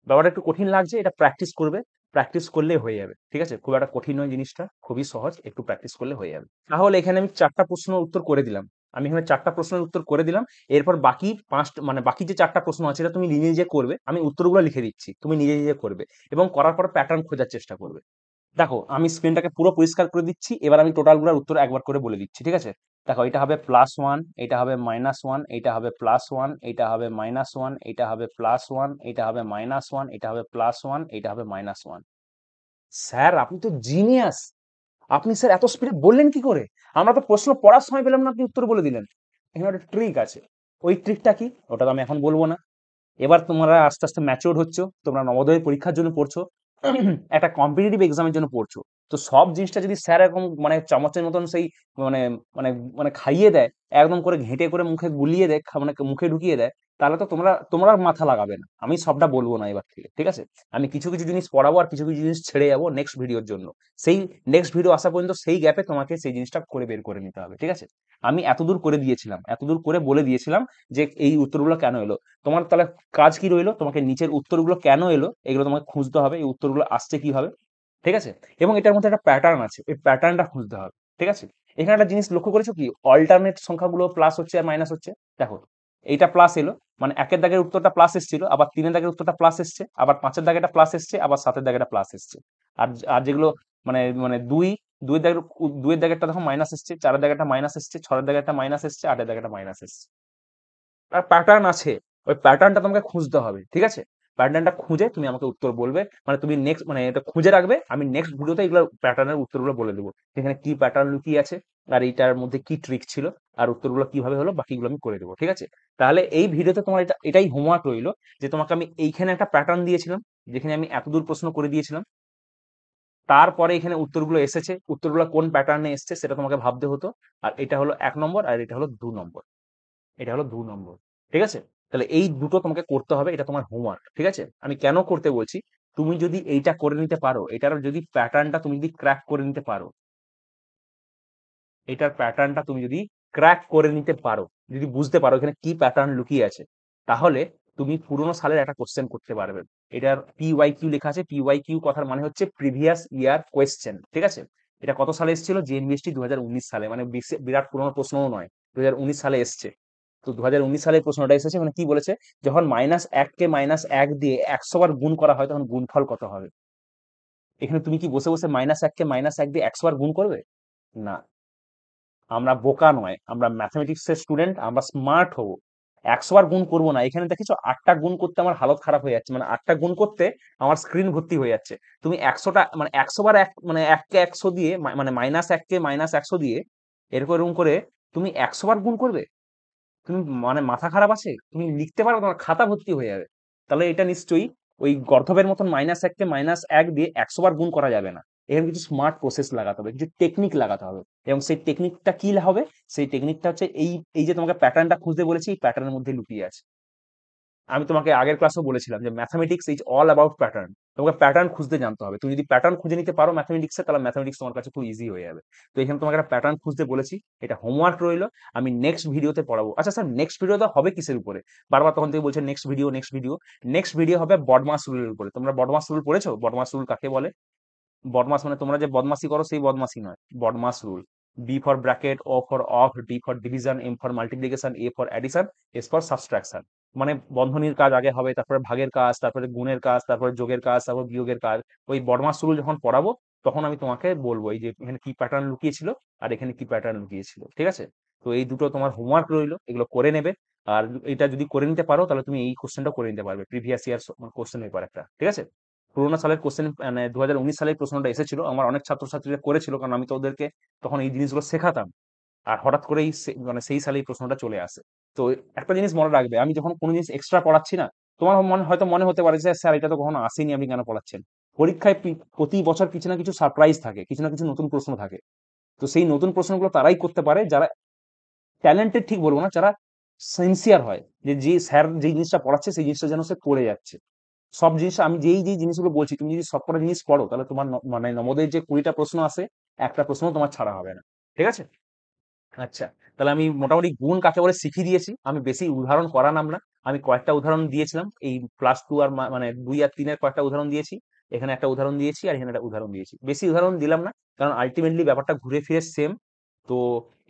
ব্যাপারটা একটু কঠিন লাগছে, এটা প্র্যাকটিস করবে প্র্যাকটিস করলে হয়ে যাবে, ঠিক আছে? খুব একটা কঠিন নয় জিনিসটা, খুবই সহজ, একটু প্র্যাকটিস করলে হয়ে যাবে। তাহলে এখানে আমি চারটা প্রশ্নের উত্তর করে দিলাম। আমি এখানে চারটা প্রশ্নের উত্তর করে দিলাম। এরপর বাকি পাঁচটা মানে বাকি যে চারটা প্রশ্ন আছে, এটা তুমি নিজে নিজে করবে। আমি উত্তরগুলো লিখে দিচ্ছি, তুমি নিজে নিজে করবে এবং করার পর প্যাটার্ন খোঁজার চেষ্টা করবে। দেখো, আমি স্ক্রিনটাকে পুরো পরিষ্কার করে দিচ্ছি, এবার আমি টোটালগুলোর উত্তর একবার করে বলে দিচ্ছি, ঠিক আছে? দেখো, এটা হবে প্লাস ওয়ান এটা হবে মাইনাস ওয়ান এটা হবে প্লাস ওয়ান এটা হবে মাইনাস ওয়ান এটা হবে প্লাস ওয়ান এটা হবে মাইনাস ওয়ান এটা হবে প্লাস ওয়ান এটা হবে মাইনাস ওয়ান স্যার, আপনি তো জিনিয়াস আপনি স্যার এত স্পিডে বললেন কি করে? আমরা তো প্রশ্ন পড়ার সময় পেলাম না, আপনি উত্তর বলে দিলেন। এখানে একটা ট্রিক আছে। ওই ট্রিকটা কি? ওটা তো আমি এখন বলব না। এবার তোমরা আস্তে আস্তে ম্যাচিওর হচ্ছ, তোমরা নবোদয় পরীক্ষার জন্য পড়ছো, একটা কম্পিটিটিভ এক্সামের জন্য পড়ছো। তো সব জিনিসটা যদি স্যার এরকম মানে চামচের মতন সেই মানে মানে মানে খাইয়ে দেয়, একদম করে ঘেঁটে করে মুখে গুলিয়ে দেয় মানে মুখে ঢুকিয়ে দেয় তাহলে তো তোমরা তোমরা মাথা লাগাবে না। আমি সবটা বলব না এবার থেকে, ঠিক আছে? আমি কিছু কিছু জিনিস পড়াবো আর কিছু কিছু জিনিস ছেড়ে যাব নেক্সট ভিডিওর জন্য। সেই নেক্সট ভিডিও আসা পর্যন্ত সেই গ্যাপে তোমাকে সেই জিনিসটা করে বের করে নিতে হবে, ঠিক আছে? আমি এতদূর করে দিয়েছিলাম, এতদূর করে বলে দিয়েছিলাম যে এই উত্তরগুলো কেন এলো? তোমার তাহলে কাজ কি রইল? তোমাকে নিচের উত্তরগুলো কেন এলো? এগুলো তোমাকে খুঁজতে হবে, এই উত্তরগুলো আসছে কীভাবে? ঠিক আছে? এবং এটার মধ্যে একটা প্যাটার্ন আছে ওই প্যাটার্নটা খুঁজতে হবে, ঠিক আছে? এখানে একটা জিনিস লক্ষ্য করেছ কি? অল্টারনেট সংখ্যাগুলো প্লাস হচ্ছে আর মাইনাস হচ্ছে? দেখো, এইটা প্লাস এলো মানে একের দাগের উত্তরটা প্লাস এসেছিল, আবার তিনের দাগের উত্তরটা প্লাস এসছে, আবার পাঁচের দাগেটা প্লাস এসছে, আবার সাতের দাগেটা প্লাস এসছে। আর আর যেগুলো মানে মানে দুই দুই দাগের দুইয়ের দাগেরটা দেখো মাইনাস এসছে, চারের দাগেরটা মাইনাস এসছে, ছয়ের দাগেরটা মাইনাস এসছে, আটের দাগেরটা মাইনাস এসছে। আর প্যাটার্ন আছে, ওই প্যাটার্নটা তোমাকে খুঁজতে হবে, ঠিক আছে? প্যাটার্নটা খুঁজে তুমি আমাকে উত্তর বলবে। মানে তুমি নেক্সট মানে এটা খুঁজে রাখবে, আমি নেক্সট ভিডিওতে এগুলো প্যাটার্নের উত্তরগুলো বলে দেবো। এখানে কি প্যাটার্ন লুকিয়ে আছে, আর এইটার মধ্যে কি ট্রিক ছিল, আর উত্তরগুলো কীভাবে হলো, বাকিগুলো আমি করে দেবো, ঠিক আছে? তাহলে এই ভিডিওতে তোমার এটা, এটাই হোমওয়ার্ক রইল, যে তোমাকে আমি এইখানে একটা প্যাটার্ন দিয়েছিলাম, যেখানে আমি এতদূর প্রশ্ন করে দিয়েছিলাম। তারপরে এখানে উত্তরগুলো এসেছে, উত্তরগুলো কোন প্যাটার্নে এসছে সেটা তোমাকে ভাবতে হতো, আর এটা হলো এক নম্বর, আর এটা হলো দু নম্বর। এটা হলো দু নম্বর, ঠিক আছে? তাহলে এই দুটো তোমাকে করতে হবে, এটা তোমার হোমওয়ার্ক ঠিক আছে? আমি কেন করতে বলছি? তুমি যদি এইটা করে নিতে পারো, এটার যদি প্যাটার্নটা তুমি যদি ক্র্যাক করে নিতে পারো, এটার প্যাটার্নটা তুমি যদি ক্র্যাক করে নিতে পারো, যদি বুঝতে পারো এখানে কি প্যাটার্ন লুকিয়ে আছে, তাহলে তুমি পুরোনো সালের একটা কোশ্চেন করতে পারবে। এটার পি ওয়াই কিউ লেখা আছে পি ওয়াই কিউ কথার মানে হচ্ছে প্রিভিয়াস ইয়ার কোয়েশ্চেন ঠিক আছে? এটা কত সালে এসেছিল? জিএনবিএসটি দু হাজার উনিশ সালে মানে বিরাট পুরোনো প্রশ্নও নয় দু সালে এসছে। তো দু হাজার উনিশ সালের প্রশ্নটা এসেছে মানে কি বলেছে? যখন মাইনাস এককে মাইনাস এক দিয়ে একশো বার গুণ করা হয়, তখন গুণফল কত হবে? এখানে তুমি কি বসে বসে মাইনাস এককে মাইনাস এক দিয়ে একশো বার গুণ করবে? না। আমরা বোকা নয়, আমরা ম্যাথমেটিক্সের স্টুডেন্ট আমরা স্মার্ট হব। একশো বার গুণ করব না। এখানে দেখেছ, আটটা গুণ করতে আমার হালত খারাপ হয়ে যাচ্ছে মানে আটটা গুণ করতে আমার স্ক্রিন ভর্তি হয়ে যাচ্ছে। তুমি একশোটা মানে একশো বার এক মানে এককে একশো দিয়ে মানে মাইনাস এককে মাইনাস একশো দিয়ে, এরকম এরকম করে তুমি একশো বার গুণ করবে? তুমি মানে মাথা খারাপ আছে? তুমি লিখতে পারো, তোমার খাতা ভর্তি হয়ে যাবে। তাহলে এটা নিশ্চয়ই ওই গর্ধবের মতন মাইনাস এককে মাইনাস এক দিয়ে একশো বার গুণ করা যাবে না। এখানে কিছু স্মার্ট প্রসেস লাগাতে হবে, কিছু টেকনিক লাগাতে হবে। এবং সেই টেকনিকটা কি হবে? সেই টেকনিকটা হচ্ছে এই এই যে তোমাকে প্যাটার্নটা খুঁজতে বলেছি, এই প্যাটার্নের মধ্যে লুকিয়ে আছে। আমি তোমাকে আগের ক্লাসেও বলেছিলাম যে mathematics is all about pattern তোমাকে প্যাটার্ন খুঁজতে জানতে হবে। তুমি যদি প্যাটার্ন খুঁজে নিতে পারো ম্যাথামেটিক্সে তাহলে ম্যাথামেটিক্স তোমার কাছে খুব ইজি হয়ে যাবে। তো এখানে তোমাকে একটা প্যাটার্ন খুঁজতে বলেছি। এটা হোমওয়ার্ক রইল। আমি নেক্সট ভিডিওতে পড়াবো। আচ্ছা স্যার নেক্সট ভিডিওতে হবে কিসের উপরে? বারবার তখন থেকে বলছে next video next video next video হবে বডমাস রুলের উপরে। তোমরা বডমাস রুল পড়েছো? বডমাস রুল কাকে বলে? বদমাস মানে তোমরা যে বদমাসি করো, সেই বদমাসি নয়। BODMAS rule B for bracket O for of D for division M for multiplication A for addition S for subtraction মানে বন্ধনীর কাজ আগে হবে, তারপরে ভাগের কাজ, তারপরে গুণের কাজ, তারপরে যোগের কাজ, তারপর বিয়োগের কাজ। ওই বদমাস রুল যখন পড়াবো তখন আমি তোমাকে বলব, এই যে এখানে কি প্যাটার্ন লুকিয়েছিল আর এখানে কি প্যাটার্ন লুকিয়েছিল, ঠিক আছে? তো এই দুটো তোমার হোমওয়ার্ক রইল, এগুলো করে নেবে। আর এটা যদি করে নিতে পারো, তাহলে তুমি এই কোশ্চেনটা করে নিতে পারবে প্রিভিয়াস ইয়ার কোশ্চেন পেপার একটা, ঠিক আছে? পুরোনো সালের কোশ্চেন মানে দু সালের প্রশ্নটা এসেছিল, আমার অনেক ছাত্রছাত্রীরা করেছিল, কারণ আমি তো ওদেরকে তখন এই জিনিসগুলো শেখাতাম। আর হঠাৎ করেই মানে সেই সালে এই প্রশ্নটা চলে আসে। তো একটা জিনিস মনে রাখবে, আমি যখন কোনো জিনিস এক্সট্রা পড়াচ্ছি না, তোমার মনে, হয়তো মনে হতে পারে যে, স্যার, এটা তো কখনো আসেনি, আপনি কেন পড়াচ্ছেন? পরীক্ষায় প্রতি বছর কিছু না কিছু সারপ্রাইজ থাকে, কিছু না কিছু নতুন প্রশ্ন থাকে। তো সেই নতুন প্রশ্নগুলো তারাই করতে পারে, যারা ট্যালেন্টেড ঠিক বলব না, যারা সিনসিয়ার হয়, যে যে, স্যার যে জিনিসটা পড়াচ্ছে, সেই জিনিসটা যেন সে করে যাচ্ছে। সব জিনিস আমি যেই যেই জিনিসগুলো বলছি, তুমি যদি সবকটা জিনিস পড়ো, তাহলে তোমার মানে নবোদয়ের যে কুড়িটা প্রশ্ন আছে একটা প্রশ্ন তোমার ছাড়া হবে না। ঠিক আছে? আচ্ছা। তাহলে আমি মোটামুটি গুণ কাকে বলে শিখিয়ে দিয়েছি। আমি বেশি উদাহরণ করালাম না। আমি কয়েকটা উদাহরণ দিয়েছিলাম। এই প্লাস টু আর মানে দুই আর তিনের কয়েকটা উদাহরণ দিয়েছি। এখানে একটা উদাহরণ দিয়েছি আর এখানে একটা উদাহরণ দিয়েছি। বেশি উদাহরণ দিলাম না, কারণ আলটিমেটলি ব্যাপারটা ঘুরে ফিরে সেম তো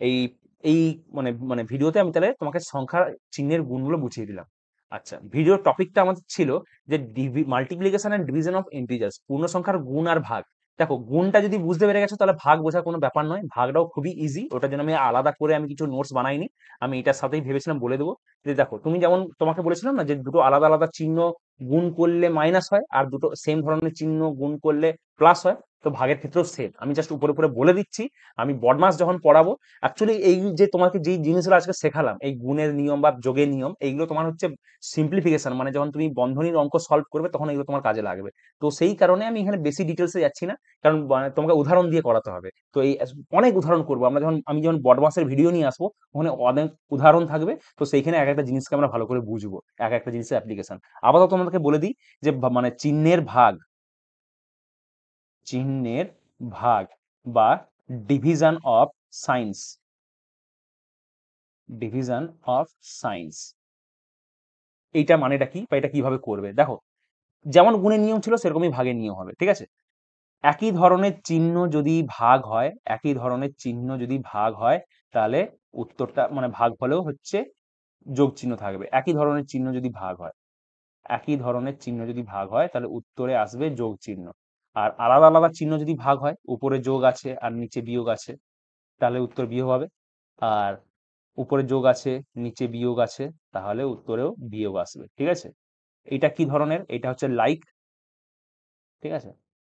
এই এই মানে মানে ভিডিওতে আমি তাহলে তোমাকে সংখ্যার চিহ্নের গুণগুলো বুঝিয়ে দিলাম। আচ্ছা ভিডিওর টপিকটা আমাদের ছিল যে DV multiplication and division of integers পূর্ণ সংখ্যার গুণ আর ভাগ। দেখো, গুণটা যদি বুঝতে পেরে গেছো, তাহলে ভাগ বোঝার কোনো ব্যাপার নয়। ভাগটাও খুবই ইজি ওটার জন্য আমি আলাদা করে আমি কিছু নোটস বানাইনি। আমি এটার সাথেই ভেবেছিলাম বলে দেবো। যে দেখো, তুমি যেমন তোমাকে বলেছিলাম না যে দুটো আলাদা আলাদা চিহ্ন গুণ করলে মাইনাস হয়, আর দুটো সেম ধরনের চিহ্ন গুণ করলে প্লাস হয় তো ভাগের ক্ষেত্রেও সেম আমি জাস্ট উপরে উপরে বলে দিচ্ছি, আমি বডমাস যখন পড়াবো অ্যাকচুয়ালি এই যে তোমাকে যেই জিনিসগুলো আজকে শেখালাম, এই গুণের নিয়ম বা যোগের নিয়ম, এইগুলো তোমার হচ্ছে সিম্পলিফিকেশন মানে যখন তুমি বন্ধনীর অঙ্ক সলভ করবে তখন এগুলো তোমার কাজে লাগবে। তো সেই কারণে আমি এখানে বেশি ডিটেলসে যাচ্ছি না, কারণ তোমাকে উদাহরণ দিয়ে করাতে হবে। তো এই অনেক উদাহরণ করব। আমরা যখন, আমি যখন বডমাসের ভিডিও নিয়ে আসব, ওখানে অনেক উদাহরণ থাকবে, তো সেইখানে এক একটা জিনিসকে আমরা ভালো করে বুঝব, এক একটা জিনিসের অ্যাপ্লিকেশন আপাতত তোমাদেরকে বলে দিই যে মানে চিহ্নের ভাগ চিহ্নের ভাগ বা division of signs division of signs এইটা মানেটা কি বা এটা কীভাবে করবে? দেখো, যেমন গুণের নিয়ম ছিল সেরকমই ভাগের নিয়ম হবে, ঠিক আছে? একই ধরনের চিহ্ন যদি ভাগ হয়, একই ধরনের চিহ্ন যদি ভাগ হয়, তাহলে উত্তরটা মানে ভাগ হলেও হচ্ছে যোগ চিহ্ন থাকবে। একই ধরনের চিহ্ন যদি ভাগ হয়, একই ধরনের চিহ্ন যদি ভাগ হয়, তাহলে উত্তরে আসবে যোগ চিহ্ন। আর আলাদা আলাদা চিহ্ন যদি ভাগ হয়, উপরে যোগ আছে আর নিচে বিয়োগ আছে, তাহলে উত্তর বিয়োগ হবে। আর উপরে যোগ আছে, নিচে বিয়োগ আছে, তাহলে উত্তরেও বিয়োগ আসবে। ঠিক আছে? এটা কি ধরনের? এটা হচ্ছে লাইক ঠিক আছে?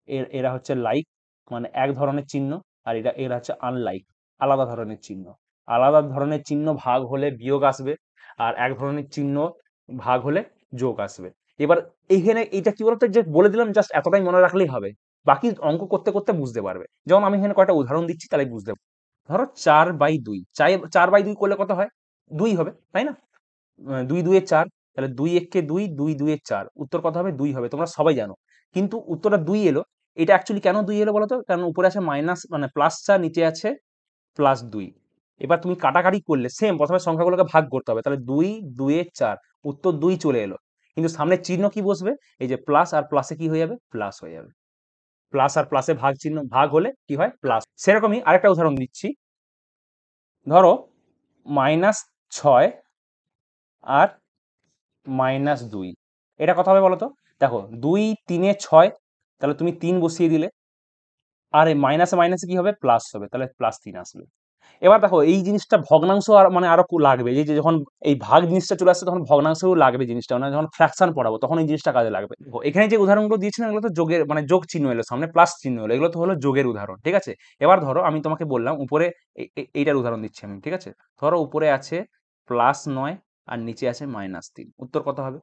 এর, এরা হচ্ছে লাইক মানে এক ধরনের চিহ্ন, আর এটা, এরা হচ্ছে আনলাইক আলাদা ধরনের চিহ্ন। আলাদা ধরনের চিহ্ন ভাগ হলে বিয়োগ আসবে, আর এক ধরনের চিহ্ন ভাগ হলে যোগ আসবে। এবার এইখানে এইটা কি বলতো? যে বলে দিলাম জাস্ট এতটাই মনে রাখলেই হবে। বাকি অঙ্ক করতে করতে বুঝতে পারবে। যেমন আমি এখানে কয়টা উদাহরণ দিচ্ছি, তাহলে বুঝতে পারবে। ধরো চার বাই দুই। চার বাই দুই করলে কত হয়? দুই হবে, তাই না? দুই দুয়ে চার, তাহলে দুই এককে দুই দুই দুয়ে চার। উত্তর কত হবে? দুই হবে। তোমরা সবাই জানো। কিন্তু উত্তরটা দুই এলো। এটা অ্যাকচুয়ালি কেন দুই এলো বলতো? কারণ উপরে আছে মাইনাস মানে প্লাস চার, নিচে আছে প্লাস দুই। এবার তুমি কাটাকাটি করলে সেম প্রথমে সংখ্যাগুলোকে ভাগ করতে হবে। তাহলে দুই দুয়ে চার। উত্তর দুই চলে এলো। কিন্তু সামনে চিহ্ন কি বসবে? এই যে প্লাস আর প্লাসে কি হয়ে যাবে? প্লাস হয়ে যাবে। প্লাস আর প্লাসে ভাগ চিহ্ন ভাগ হলে কি হয়? প্লাস সেরকমই আরেকটা উদাহরণ দিচ্ছি। ধরো মাইনাস ছয় আর মাইনাস দুই। এটা কথা হবে বলো তো দেখো দুই, তিনে ছয়, তাহলে তুমি তিন বসিয়ে দিলে। আর এই মাইনাসে মাইনাসে কি হবে? প্লাস হবে। তাহলে প্লাস তিন আসবে। এবার দেখো, এই জিনিসটা ভগ্নাংশ আর মানে আরও লাগবে। এই যে যখন এই ভাগ জিনিসটা চলে আসছে, তখন ভগ্নাংশও লাগবে জিনিসটা। মানে যখন ফ্র্যাকশন পড়াবো, তখন এই জিনিসটা কাজে লাগবে। এখানে যে উদাহরণগুলো দিয়েছিলাম, এগুলো তো যোগের মানে যোগ চিহ্ন এলো, সামনে প্লাস চিহ্ন এলো। এগুলো তো হলো যোগের উদাহরণ, ঠিক আছে? এবার ধরো, আমি তোমাকে বললাম, উপরে এইটার উদাহরণ দিচ্ছি আমি, ঠিক আছে? ধরো, উপরে আছে প্লাস নয় আর নিচে আছে মাইনাস তিন। উত্তর কত হবে?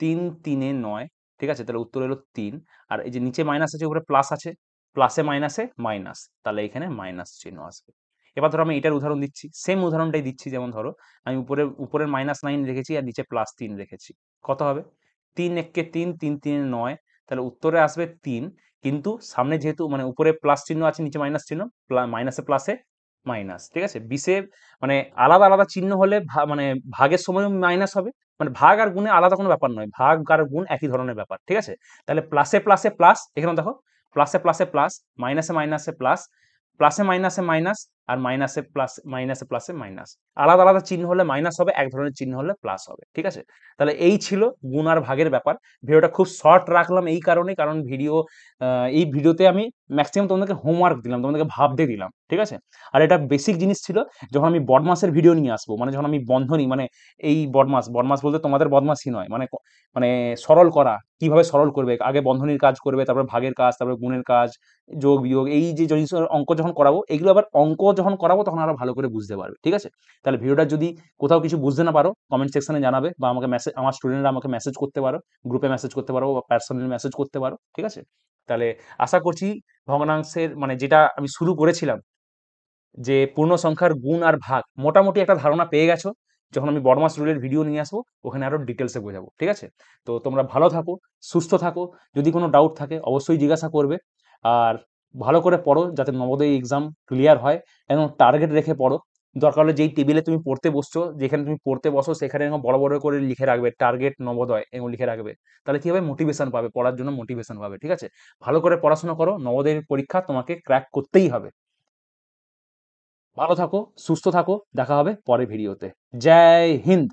তিন তিনে নয়, ঠিক আছে? তাহলে উত্তর হলো তিন। আর এই যে নিচে মাইনাস আছে, উপরে প্লাস আছে প্লাসে মাইনাসে মাইনাস তাহলে এখানে মাইনাস চিহ্ন আসবে। এবার ধরো আমি এটার উদাহরণ দিচ্ছি। সেম উদাহরণটাই দিচ্ছি, যেমন ধরো আমি উপরে, উপরের মাইনাস নাইন রেখেছি আর নিচে প্লাস তিন রেখেছি। কত হবে? তিন এককে তিন তিন তিন নয়। তাহলে উত্তরে আসবে তিন, কিন্তু সামনে যেহেতু মানে উপরে প্লাস চিহ্ন আছে, নিচে মাইনাস চিহ্ন মাইনাসে প্লাসে মাইনাস ঠিক আছে? বিশে মানে আলাদা আলাদা চিহ্ন হলে মানে ভাগের সময় মাইনাস হবে। মানে ভাগ আর গুণে আলাদা কোনো ব্যাপার নয়। ভাগ আর গুণ একই ধরনের ব্যাপার, ঠিক আছে? তাহলে প্লাসে প্লাসে প্লাস এখানে দেখো প্লাসে প্লাসে প্লাস মাইনাসে মাইনাসে প্লাস প্লাসে মাইনাসে মাইনাস আর মাইনাসে প্লাস মাইনাসে প্লাসে মাইনাস আলাদা আলাদা চিহ্ন হলে মাইনাস হবে, এক ধরনের চিহ্ন হলে প্লাস হবে, ঠিক আছে? তাহলে এই ছিল গুণ আর ভাগের ব্যাপার। ভিডিওটা খুব শর্ট রাখলাম এই কারণে কারণ ভিডিও এই ভিডিওতে আমি ম্যাক্সিমাম তোমাদেরকে হোমওয়ার্ক দিলাম, তোমাদেরকে ভাবতে দিলাম, ঠিক আছে? আর এটা বেসিক জিনিস ছিল, যখন আমি বদমাসের ভিডিও নিয়ে আসব মানে যখন আমি বন্ধনী মানে এই বদমাস বদমাস বলতে তোমাদের বদমাসই নয় মানে মানে সরল করা, কীভাবে সরল করবে, আগে বন্ধনীর কাজ করবে, তারপরে ভাগের কাজ, তারপরে গুণের কাজ, যোগ, বিয়োগ, এই যে জিনিস অঙ্ক যখন করাবো, এগুলো আবার অঙ্ক যখন করাবো, তখন আরও ভালো করে বুঝতে পারবে, ঠিক আছে? তাহলে ভিডিওটা যদি কোথাও কিছু বুঝতে না পারো কমেন্ট সেকশনে জানাবে বা আমাকে মেসেজ আমার স্টুডেন্টরা আমাকে মেসেজ করতে পারো গ্রুপে মেসেজ করতে পারো বা পার্সোনালি মেসেজ করতে পারো, ঠিক আছে? তাহলে আশা করছি ভগ্নাংশের মানে যেটা আমি শুরু করেছিলাম, যে পূর্ণ সংখ্যার গুণ আর ভাগ, মোটামুটি একটা ধারণা পেয়ে গেছো, যখন আমি বড় মাস রুলের ভিডিও নিয়ে আসব, ওখানে আরও ডিটেলসে বোঝাবো, ঠিক আছে? তো তোমরা ভালো থাকো, সুস্থ থাকো, যদি কোনো ডাউট থাকে, অবশ্যই জিজ্ঞাসা করবে, আর ভালো করে পড়ো যাতে নবোদয় এক্সাম ক্লিয়ার হয় এবং টার্গেট রেখে পড়ো। দরকার হলে যেই টেবিলে তুমি পড়তে বসছো, যেখানে তুমি পড়তে বসো, সেখানে এরকম বড় বড় করে লিখে রাখবে টার্গেট নবোদয় এগুলো লিখে রাখবে। তাহলে কি হবে? মোটিভেশন পাবে, পড়ার জন্য মোটিভেশন পাবে, ঠিক আছে? ভালো করে পড়াশোনা করো নবোদয়ের পরীক্ষা তোমাকে ক্র্যাক করতেই হবে। ভালো থাকো, সুস্থ থাকো, দেখা হবে পরের ভিডিওতে জয় হিন্দ!